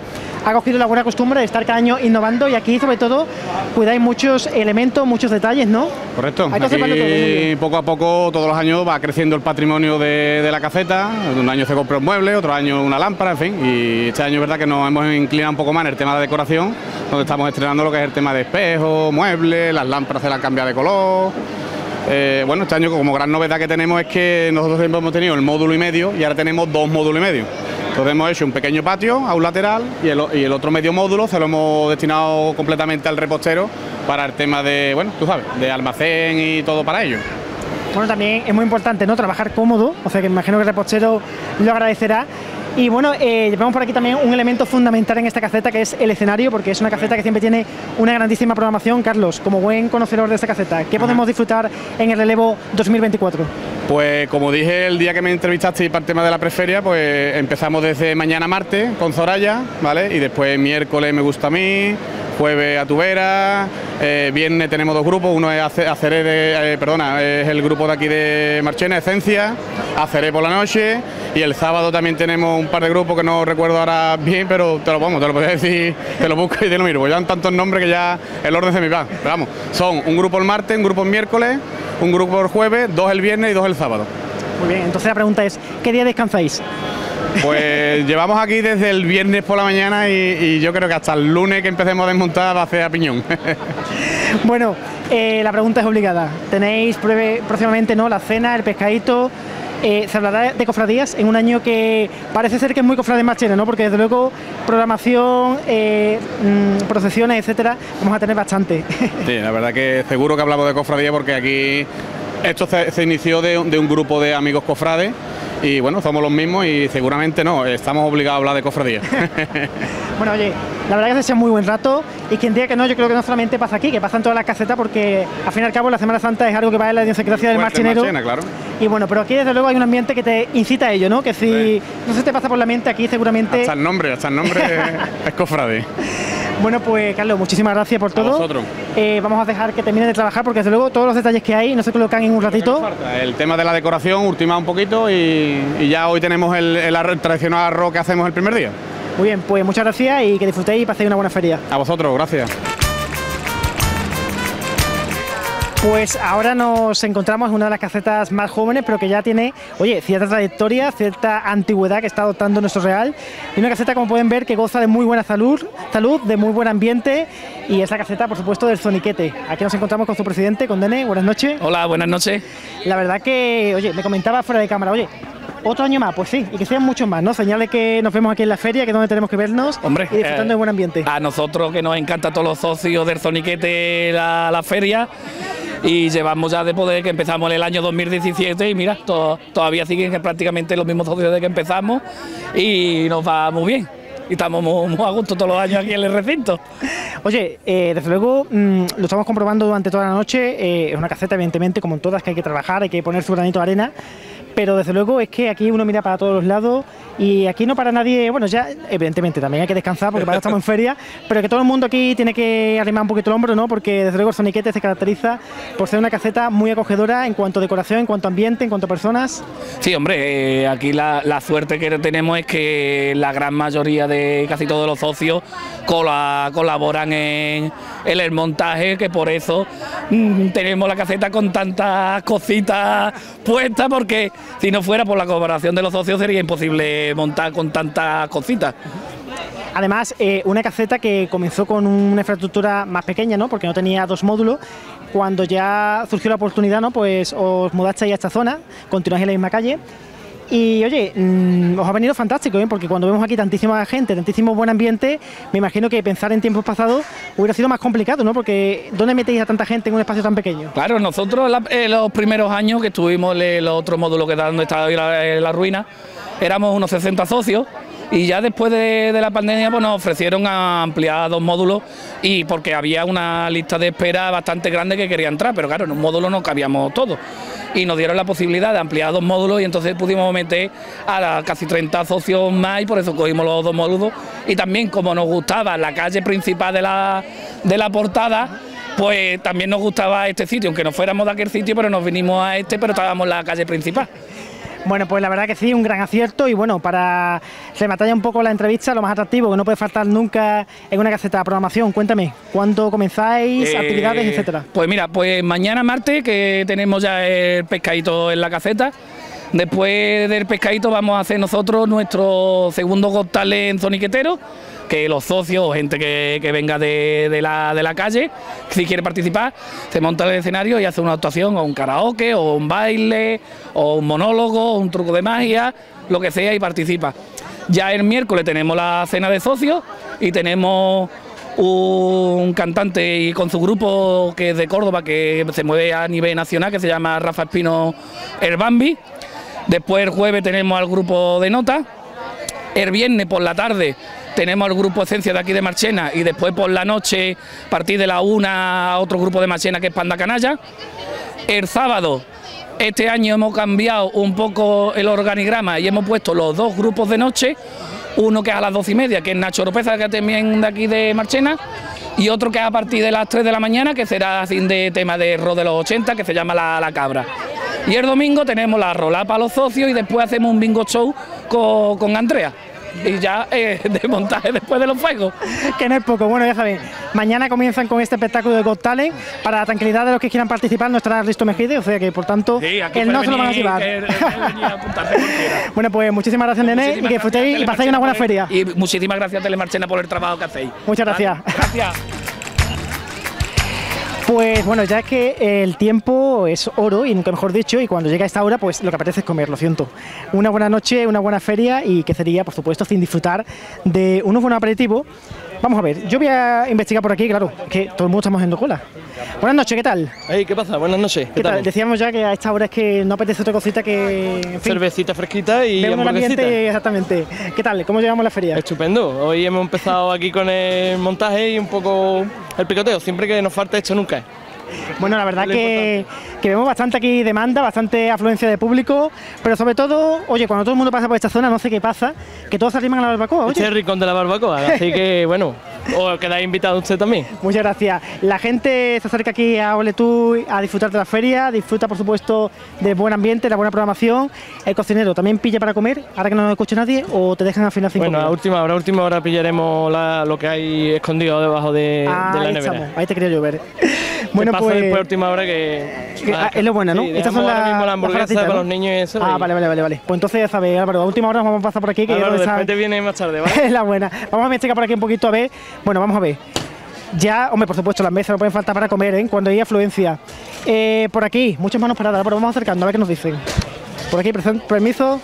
ha cogido la buena costumbre de estar cada año innovando y aquí sobre todo cuidáis muchos elementos, muchos detalles, ¿no? Correcto. Aquí bien. poco a poco, todos los años va creciendo el patrimonio de, de la caseta. Un año se compra un mueble, otro año una lámpara, en fin. Y este año es verdad que nos hemos inclinado un poco más en el tema de decoración, donde estamos estrenando lo que es el tema de espejos, muebles, las lámparas se las han cambiado de color. Eh, bueno, este año como gran novedad que tenemos es que nosotros siempre hemos tenido el módulo y medio y ahora tenemos dos módulos y medio. Entonces hemos hecho un pequeño patio a un lateral y el, otro medio módulo se lo hemos destinado completamente al repostero para el tema de, bueno, tú sabes, de almacén y todo para ello. Bueno, también es muy importante, ¿no? Trabajar cómodo, o sea que imagino que el repostero lo agradecerá. Y bueno, eh, llevamos por aquí también un elemento fundamental en esta caseta que es el escenario, porque es una caseta que siempre tiene una grandísima programación. Carlos, como buen conocedor de esta caseta, ¿qué podemos disfrutar en el relevo 2024? Pues como dije el día que me entrevistaste para el tema de la preferia, pues empezamos desde mañana martes con Zoraya, ¿vale? Y después miércoles me gusta a mí, jueves a Tubera, eh, viernes tenemos dos grupos, uno es Ace- Aceré de, eh, perdona, es el grupo de aquí de Marchena, Esencia, Aceré por la noche, y el sábado también tenemos un par de grupos que no recuerdo ahora bien, pero te lo vamos, te lo podría decir, te lo busco y te lo miro, pues ya han tantos nombres que ya el orden se me va. Pero vamos, son un grupo el martes, un grupo el miércoles, un grupo el jueves, dos el viernes y dos el sábado. Muy bien, entonces la pregunta es, ¿qué día descansáis? Pues llevamos aquí desde el viernes por la mañana y, y yo creo que hasta el lunes que empecemos a desmontar va a ser a piñón. Bueno, eh, la pregunta es obligada. Tenéis pruebe- próximamente ¿no? la cena, el pescadito. Eh, se hablará de cofradías en un año que parece ser que es muy cofrade marchena, ¿no? Porque desde luego programación, eh, mm, procesiones, etcétera, vamos a tener bastante. Sí, la verdad que seguro que hablamos de cofradía porque aquí esto se, se inició de, un- de un grupo de amigos cofrades y bueno, somos los mismos y seguramente no, estamos obligados a hablar de cofradía. Bueno, oye, la verdad que se echa muy buen rato y quien diga que no, yo creo que no solamente pasa aquí, que pasa en todas las casetas porque al fin y al cabo la Semana Santa es algo que va en la idiosincrasia del. Marchena, claro. Y bueno, pero aquí desde luego hay un ambiente que te incita a ello, ¿no? Que si no se te pasa por la mente aquí seguramente... Hasta el nombre, hasta el nombre es cofrade. Bueno, pues Carlos, muchísimas gracias por todo. vosotros. Eh, vamos a dejar que termine de trabajar porque desde luego todos los detalles que hay no se colocan en un ratito. El tema de la decoración, ultima un poquito y, y ya hoy tenemos el, tradicional arroz que hacemos el primer día. Muy bien, pues muchas gracias y que disfrutéis y paséis una buena feria. A vosotros, gracias. Pues ahora nos encontramos en una de las casetas más jóvenes, pero que ya tiene, oye, cierta trayectoria, cierta antigüedad que está adoptando nuestro Real. Y una caseta, como pueden ver, que goza de muy buena salud, salud, de muy buen ambiente. Y es la caseta, por supuesto, del Zoniquete. Aquí nos encontramos con su presidente, con Dene. Buenas noches. Hola, buenas noches. La verdad que, oye, me comentaba fuera de cámara, oye, otro año más, pues sí, y que sean muchos más, ¿no? Señale que nos vemos aquí en la feria, que es donde tenemos que vernos Hombre, y disfrutando eh, de buen ambiente. A nosotros que nos encanta a todos los socios del Zoniquete la, la feria y llevamos ya de poder que empezamos en el año 2017 y mira, to- todavía siguen prácticamente los mismos socios de que empezamos y nos va muy bien. Y estamos muy, muy a gusto todos los años aquí en el recinto. Oye, eh, desde luego mm, lo estamos comprobando durante toda la noche. eh, es una caseta, evidentemente, como en todas, que hay que trabajar, hay que poner su granito de arena. Pero desde luego es que aquí uno mira para todos los lados y aquí no para nadie. Bueno, ya, evidentemente, también hay que descansar porque para estamos en feria. Pero que todo el mundo aquí tiene que arrimar un poquito el hombro, ¿no? Porque desde luego el Soniquete se caracteriza por ser una caseta muy acogedora en cuanto a decoración, en cuanto a ambiente, en cuanto a personas. Sí, hombre, eh, aquí la, la suerte que tenemos es que la gran mayoría de casi todos los socios cola- colaboran en, en el montaje, que por eso mm, tenemos la caseta con tantas cositas puestas, porque si no fuera por la colaboración de los socios sería imposible montar con tantas cositas. Además, eh, una caseta que comenzó con una infraestructura más pequeña, ¿no? Porque no tenía dos módulos. Cuando ya surgió la oportunidad, ¿no? Pues os mudasteis a esta zona, continuáis en la misma calle. Y oye, mm, os ha venido fantástico, ¿eh? porque cuando vemos aquí tantísima gente, tantísimo buen ambiente, me imagino que pensar en tiempos pasados hubiera sido más complicado, ¿no? Porque ¿dónde metéis a tanta gente en un espacio tan pequeño? Claro, nosotros la- en los primeros años que estuvimos en el otro módulo que está donde está hoy la, eh, la ruina, éramos unos 60 socios y ya después de, la pandemia pues nos ofrecieron a ampliar dos módulos y porque había una lista de espera bastante grande que quería entrar, pero claro, en un módulo no cabíamos todos. Y nos dieron la posibilidad de ampliar dos módulos y entonces pudimos meter a casi 30 socios más y por eso cogimos los dos módulos. Y también como nos gustaba la calle principal de la, de la portada, pues también nos gustaba este sitio, aunque no fuéramos de aquel sitio, pero nos vinimos a este, pero estábamos en la calle principal. Bueno, pues la verdad que sí, un gran acierto y bueno, para rematar ya un poco la entrevista, lo más atractivo que no puede faltar nunca en una caseta de programación, cuéntame, ¿cuándo comenzáis, Eh, actividades, etcétera? Pues mira, pues mañana martes que tenemos ya el pescadito en la caseta. Después del pescadito vamos a hacer nosotros nuestro segundo Got Talent zoniquetero, que los socios o gente que, que venga de, de la, de la calle, si quiere participar, se monta el escenario y hace una actuación o un karaoke o un baile o un monólogo un truco de magia, lo que sea y participa. Ya el miércoles tenemos la cena de socios y tenemos un cantante y con su grupo que es de Córdoba, que se mueve a nivel nacional, que se llama Rafa Espino El Bambi. Después el jueves tenemos al grupo de Nota. El viernes por la tarde tenemos al grupo Esencia de aquí de Marchena y después por la noche, a partir de la una, otro grupo de Marchena que es Panda Canalla. El sábado, este año hemos cambiado un poco el organigrama y hemos puesto los dos grupos de noche, uno que es a las doce y media, que es Nacho Oropeza, que también de aquí de Marchena, y otro que es a partir de las 3 de la mañana, que será de tema de rock de los 80, que se llama La, la Cabra. Y el domingo tenemos la rola para los socios y después hacemos un bingo show con, con Andrea. Y ya eh, de montaje después de los fuegos. Que no es poco, bueno, ya saben, mañana comienzan con este espectáculo de Got Talent, para la tranquilidad de los que quieran participar no estará Risto Mejide, o sea que por tanto, Sí, el no se lo van a llevar. que- a. Bueno, pues muchísimas gracias, Nene, y que disfrutéis y paséis una buena feria. Y muchísimas gracias Telemarchena por el trabajo que hacéis. Muchas gracias. Gracias. Pues bueno, ya que el tiempo es oro y nunca mejor dicho, y cuando llega esta hora, pues lo que apetece es comer, lo siento. Una buena noche, una buena feria y que sería, por supuesto, sin disfrutar de unos buenos aperitivos. Vamos a ver, yo voy a investigar por aquí, claro, que todo el mundo estamos haciendo cola. Buenas noches, ¿qué tal? ¿qué pasa? Buenas noches. ¿Qué tal? Decíamos ya que a esta hora es que no apetece otra cosita que. en fin, Cervecita fresquita y hamburguesita. ambiente, exactamente. ¿Qué tal? ¿Cómo llevamos la feria? Estupendo. Hoy hemos empezado aquí con el montaje y un poco el picoteo. Siempre que nos falta esto nunca. Bueno, la verdad que, que vemos bastante aquí demanda, bastante afluencia de público, pero sobre todo, oye, cuando todo el mundo pasa por esta zona, no sé qué pasa, que todos se arriman a la barbacoa, oye. Este es el rincón de la barbacoa, así que bueno, os quedáis invitado usted también. Muchas gracias. La gente se acerca aquí a Oletú a disfrutar de la feria, disfruta por supuesto del buen ambiente, la buena programación. El cocinero también pilla para comer, ahora que no nos escuche nadie, o te dejan al final sin Bueno, a última hora, a última hora pillaremos la- lo que hay escondido debajo de, Ah, de la ahí nevera. estamos, ahí te quería llover. Bueno, Pues- después a última hora que... Que, ah, es lo bueno, ¿no? Sí, Estas son ahora las mismo la hamburguesa para ¿no? los niños y eso. Ah, y- vale, vale, vale, vale. Pues entonces ya sabes, Álvaro, a última hora nos vamos a pasar por aquí, que Álvaro, después te viene más tarde, ¿vale? es la buena. Vamos a investigar por aquí un poquito a ver. Bueno, vamos a ver. Ya, hombre, por supuesto, las mesas no pueden faltar para comer, ¿eh? Cuando hay afluencia. Eh, por aquí, muchas manos paradas, pero vamos acercando a ver qué nos dicen. Por aquí, permiso.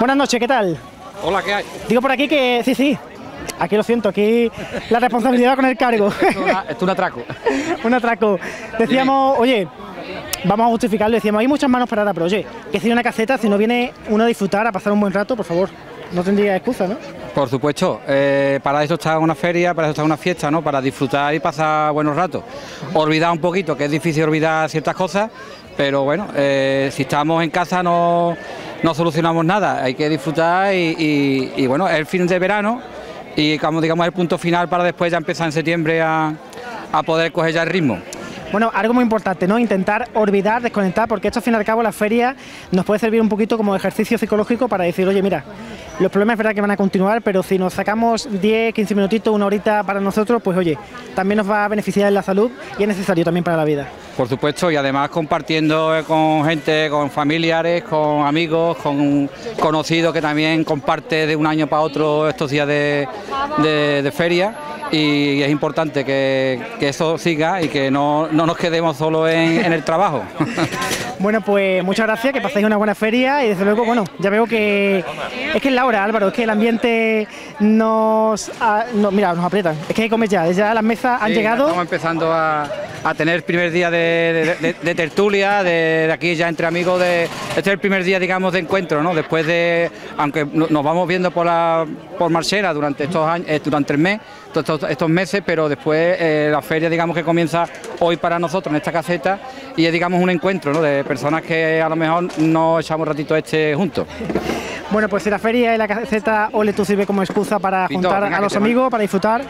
Buenas noches, ¿qué tal? Hola, ¿qué hay? Digo por aquí que sí, sí. Aquí lo siento, aquí la responsabilidad con el cargo. Esto es un atraco. un atraco. Decíamos, oye, vamos a justificarlo, decíamos, hay muchas manos paradas, pero oye, que si una caseta, si no viene uno a disfrutar, a pasar un buen rato, por favor, no tendría excusa, ¿no? Por supuesto, eh, para eso está una feria, para eso está una fiesta, ¿no? Para disfrutar y pasar buenos ratos. Olvidar un poquito, que es difícil olvidar ciertas cosas, pero bueno, eh, si estamos en casa no, no solucionamos nada, hay que disfrutar y, y- y, bueno, es el fin de verano y como digamos el punto final para después ya empezar en septiembre a, a poder coger ya el ritmo. Bueno, algo muy importante, ¿no? Intentar olvidar, desconectar, porque esto al fin y al cabo la feria nos puede servir un poquito como ejercicio psicológico para decir, oye, mira, los problemas es verdad que van a continuar, pero si nos sacamos 10, 15 minutitos, una horita para nosotros, pues oye, también nos va a beneficiar en la salud y es necesario también para la vida. Por supuesto, y además compartiendo eh, con gente, con familiares, con amigos, con conocidos que también comparte de un año para otro estos días de, feria. Y es importante que eso siga y que no, no nos quedemos solo en, en el trabajo. Bueno, pues muchas gracias, que paséis una buena feria y desde luego, bueno, ya veo que es que es la hora, Álvaro, es que el ambiente nos, no, mira, nos aprietan, es que hay que comer ya, ya las mesas han Sí, llegado. Estamos empezando a, a tener el primer día de, de- de- de tertulia, de, aquí ya entre amigos. De, este es el primer día, digamos, de encuentro, ¿no? Después de, aunque no- nos vamos viendo por la por Marchena durante estos años, eh, durante el mes, estos, estos meses, pero después eh, la feria, digamos, que comienza hoy para nosotros en esta caseta y es, digamos, un encuentro, ¿no? De personas que a lo mejor no echamos ratito este juntos. Bueno, pues si la feria y la caseta Ole tú sirve como excusa para juntar venga, a los amigos, para disfrutar.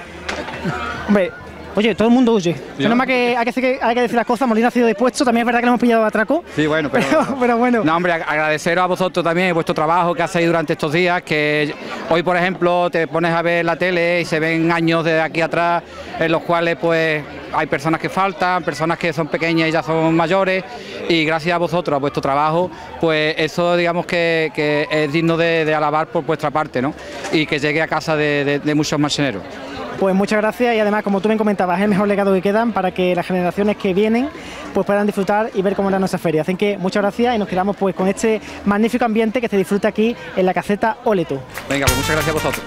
Hombre, Oye, todo el mundo huye. Menos mal que hay, que decir, hay que decir las cosas, Molina ha sido dispuesto, también es verdad que le hemos pillado atraco. Sí, bueno, pero, pero, bueno. No, hombre, agradeceros a vosotros también vuestro trabajo que hacéis durante estos días, que hoy, por ejemplo, te pones a ver la tele y se ven años de aquí atrás en los cuales pues hay personas que faltan, personas que son pequeñas y ya son mayores y gracias a vosotros, a vuestro trabajo, pues eso digamos que, es digno de, alabar por vuestra parte, ¿no? Y que llegue a casa de, de muchos marcheneros. Pues muchas gracias y además, como tú me comentabas, es el mejor legado que quedan para que las generaciones que vienen pues puedan disfrutar y ver cómo era nuestra feria. Así que muchas gracias y nos quedamos pues con este magnífico ambiente que se disfruta aquí en la caseta Oleto. Venga, pues muchas gracias a vosotros.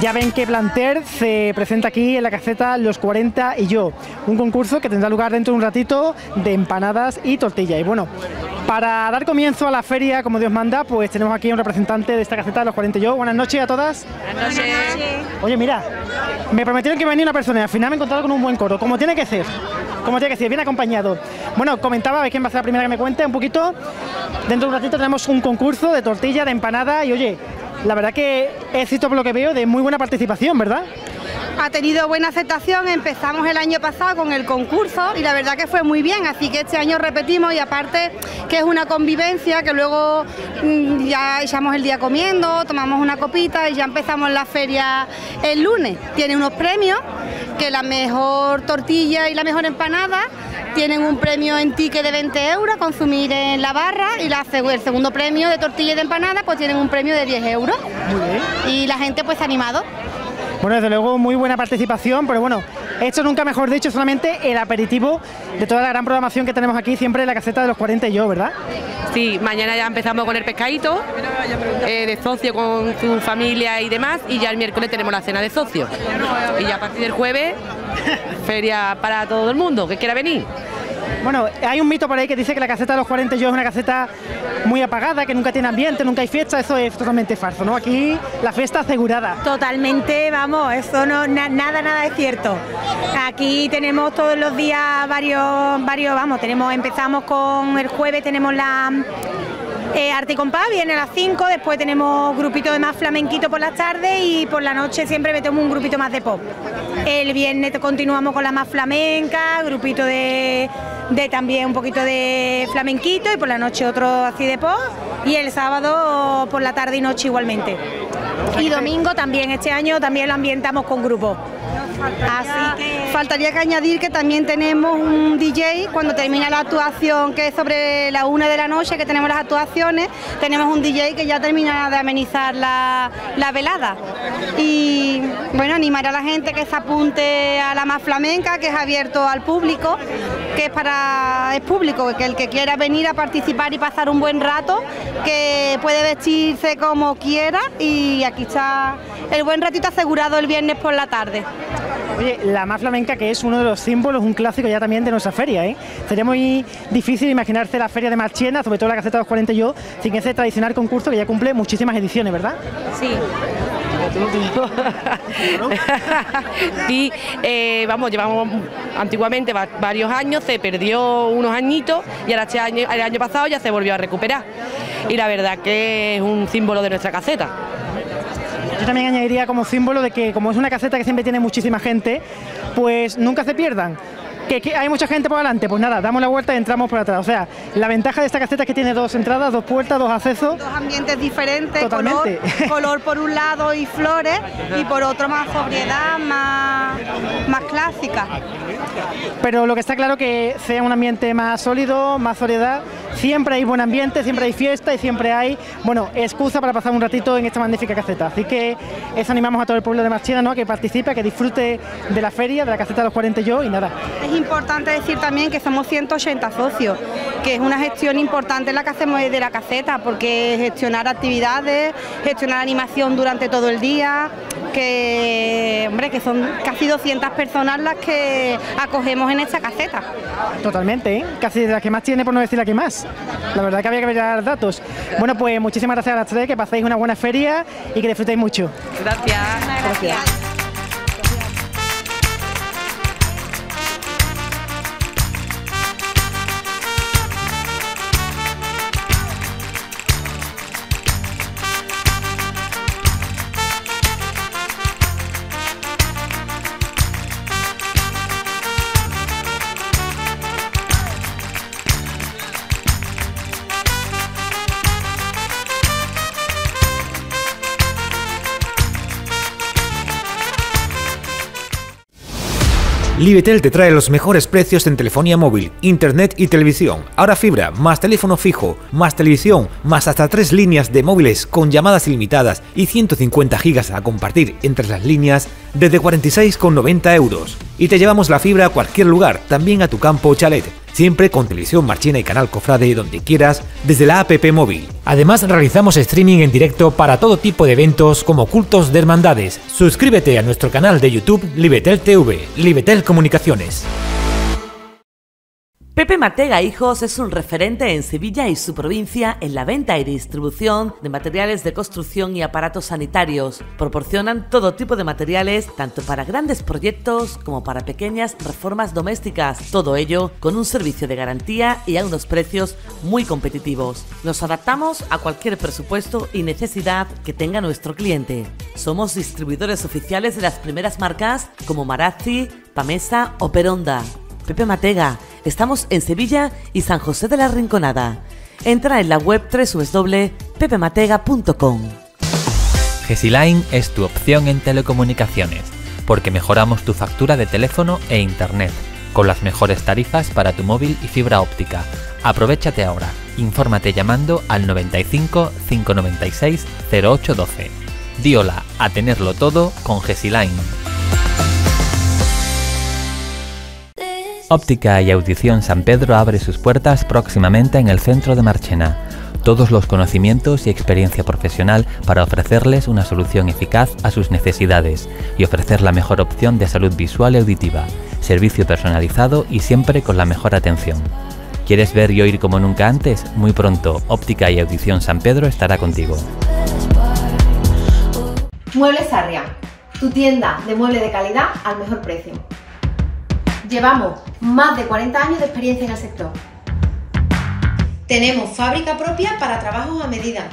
Ya ven que Planter se presenta aquí en la caseta Los 40 y yo, un concurso que tendrá lugar dentro de un ratito de empanadas y tortilla. Y bueno, para dar comienzo a la feria como Dios manda, pues tenemos aquí a un representante de esta caseta de Los 40 y yo. Buenas noches a todas. Buenas noches. Oye, mira, me prometieron que venía una persona y al final me he encontrado con un buen coro, como tiene que ser. Como tiene que ser, bien acompañado. Bueno, comentaba, ¿quién va a ser la primera que me cuente un poquito? Dentro de un ratito tenemos un concurso de tortilla, de empanada y oye, la verdad que éxito por lo que veo de muy buena participación, ¿verdad? Ha tenido buena aceptación. Empezamos el año pasado con el concurso y la verdad que fue muy bien, así que este año repetimos y aparte que es una convivencia que luego mm, ya echamos el día comiendo, tomamos una copita y ya empezamos la feria el lunes. Tiene unos premios que la mejor tortilla y la mejor empanada tienen un premio en ticket de 20 euros, consumir en la barra, y la, el segundo premio de tortilla y de empanada, pues tienen un premio de 10 euros. Y la gente pues animado. Bueno, desde luego muy buena participación, pero bueno, esto nunca mejor dicho, solamente el aperitivo de toda la gran programación que tenemos aquí siempre en la caseta de los 40 y yo, ¿verdad? Sí, mañana ya empezamos con el pescadito, eh, de socio con su familia y demás, y ya el miércoles tenemos la cena de socios. Y ya a partir del jueves, feria para todo el mundo que quiera venir. Bueno, hay un mito por ahí que dice que la caseta de los 40 yo es una caseta muy apagada, que nunca tiene ambiente, nunca hay fiesta, eso es totalmente falso, ¿no? Aquí la fiesta asegurada. Totalmente, vamos, eso no nada, nada es cierto. Aquí tenemos todos los días varios, varios, vamos, tenemos, empezamos con el jueves, tenemos la eh, Arte y Compás viene a las 5, después tenemos grupito de más flamenquito por las tardes y por la noche siempre metemos un grupito más de pop. El viernes continuamos con la más flamenca, grupito de, de también un poquito de flamenquito y por la noche otro así de pop y el sábado por la tarde y noche igualmente. Y domingo también, este año también lo ambientamos con grupos. Así que... Faltaría que añadir que también tenemos un DJ cuando termina la actuación, que es sobre la una de la noche, que tenemos las actuaciones, tenemos un DJ que ya termina de amenizar la, velada. Y bueno, animar a la gente que se apunte a la más flamenca, que es abierto al público, que es para es público, que el que quiera venir a participar y pasar un buen rato, que puede vestirse como quiera y aquí está el buen ratito asegurado el viernes por la tarde. Oye, la más flamenca que es uno de los símbolos, un clásico ya también de nuestra feria, ¿eh? Sería muy difícil imaginarse la feria de Marchiena, sobre todo la Gaceta de los 40 y yo, sin ese tradicional concurso que ya cumple muchísimas ediciones, ¿verdad? Sí. sí, eh, vamos, llevamos antiguamente varios años, se perdió unos añitos y ahora este año, el año pasado ya se volvió a recuperar. Y la verdad que es un símbolo de nuestra caseta. Yo también añadiría como símbolo de que como es una caseta que siempre tiene muchísima gente, pues nunca se pierdan. Que, hay mucha gente por delante, pues nada, damos la vuelta y entramos por atrás. O sea, la ventaja de esta caseta es que tiene dos entradas, dos puertas, dos accesos. Dos ambientes diferentes, Color, color por un lado y flores, y por otro más sobriedad, más, más clásica. Pero lo que está claro que sea un ambiente más sólido, más soledad, siempre hay buen ambiente, siempre hay fiesta y siempre hay, bueno, excusa para pasar un ratito en esta magnífica caseta. Así que eso animamos a todo el pueblo de Marchena, ¿no? A que participe, a que disfrute de la feria, de la caseta de los 40 y yo y nada. Es importante decir también que somos 180 socios, que es una gestión importante la que hacemos desde la caseta, porque gestionar actividades, gestionar animación durante todo el día, que, hombre, que son casi 200 personas las que acogemos en esta caseta. Totalmente, ¿eh? casi la que más tiene, por no decir la que más. La verdad que había que ver datos. Bueno, pues muchísimas gracias a las tres, que paséis una buena feria y que disfrutéis mucho. Gracias. gracias. Libetel te trae los mejores precios en telefonía móvil, internet y televisión. Ahora fibra, más teléfono fijo, más televisión, más hasta tres líneas de móviles con llamadas ilimitadas y 150 gigas a compartir entre las líneas desde 46,90 euros. Y te llevamos la fibra a cualquier lugar, también a tu campo o chalet siempre con televisión marchina y canal cofrade donde quieras desde la app móvil. Además realizamos streaming en directo para todo tipo de eventos como cultos de hermandades. Suscríbete a nuestro canal de YouTube Libetel TV, Libetel Comunicaciones. Pepe Matega Hijos es un referente en Sevilla y su provincia en la venta y distribución de materiales de construcción y aparatos sanitarios. Proporcionan todo tipo de materiales, tanto para grandes proyectos como para pequeñas reformas domésticas. Todo ello con un servicio de garantía y a unos precios muy competitivos. Nos adaptamos a cualquier presupuesto y necesidad que tenga nuestro cliente. Somos distribuidores oficiales de las primeras marcas como Marazzi, Pamesa o Peronda. Pepe Matega. Estamos en Sevilla y San José de la Rinconada. Entra en la web www.pepematega.com. Gesiline es tu opción en telecomunicaciones, porque mejoramos tu factura de teléfono e internet, con las mejores tarifas para tu móvil y fibra óptica. Aprovechate ahora. Infórmate llamando al 95 596 0812. Di hola a tenerlo todo con Gesiline. Óptica y Audición San Pedro abre sus puertas próximamente en el centro de Marchena. Todos los conocimientos y experiencia profesional para ofrecerles una solución eficaz a sus necesidades y ofrecer la mejor opción de salud visual y auditiva, servicio personalizado y siempre con la mejor atención. ¿Quieres ver y oír como nunca antes? Muy pronto, Óptica y Audición San Pedro estará contigo. Muebles Sarria, tu tienda de mueble de calidad al mejor precio. Llevamos más de 40 años de experiencia en el sector. Tenemos fábrica propia para trabajos a medida.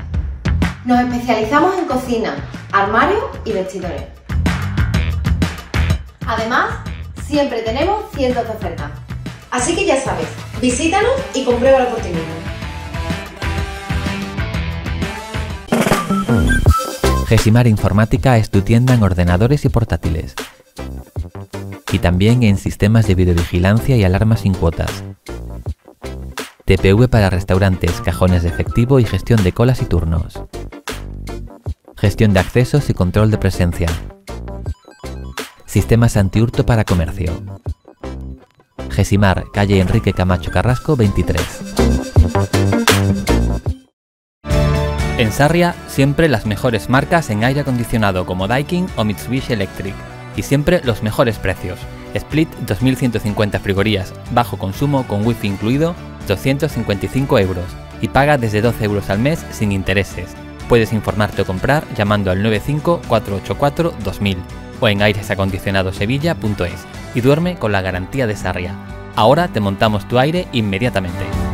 Nos especializamos en cocina, armarios y vestidores. Además, siempre tenemos cientos de ofertas. Así que ya sabes, visítanos y compruébalo por ti mismo. Gesimar Informática es tu tienda en ordenadores y portátiles y también en sistemas de videovigilancia y alarmas sin cuotas. TPV para restaurantes, cajones de efectivo y gestión de colas y turnos. Gestión de accesos y control de presencia. Sistemas antihurto para comercio. Gesimar, calle Enrique Camacho Carrasco 23. En Sarria, siempre las mejores marcas en aire acondicionado como Daikin o Mitsubishi Electric y siempre los mejores precios. Split 2150 frigorías, bajo consumo con wifi incluido, 255 euros y paga desde 12 euros al mes sin intereses. Puedes informarte o comprar llamando al 95 484 2000 o en airesacondicionadosevilla.es y duerme con la garantía de Sarria. Ahora te montamos tu aire inmediatamente.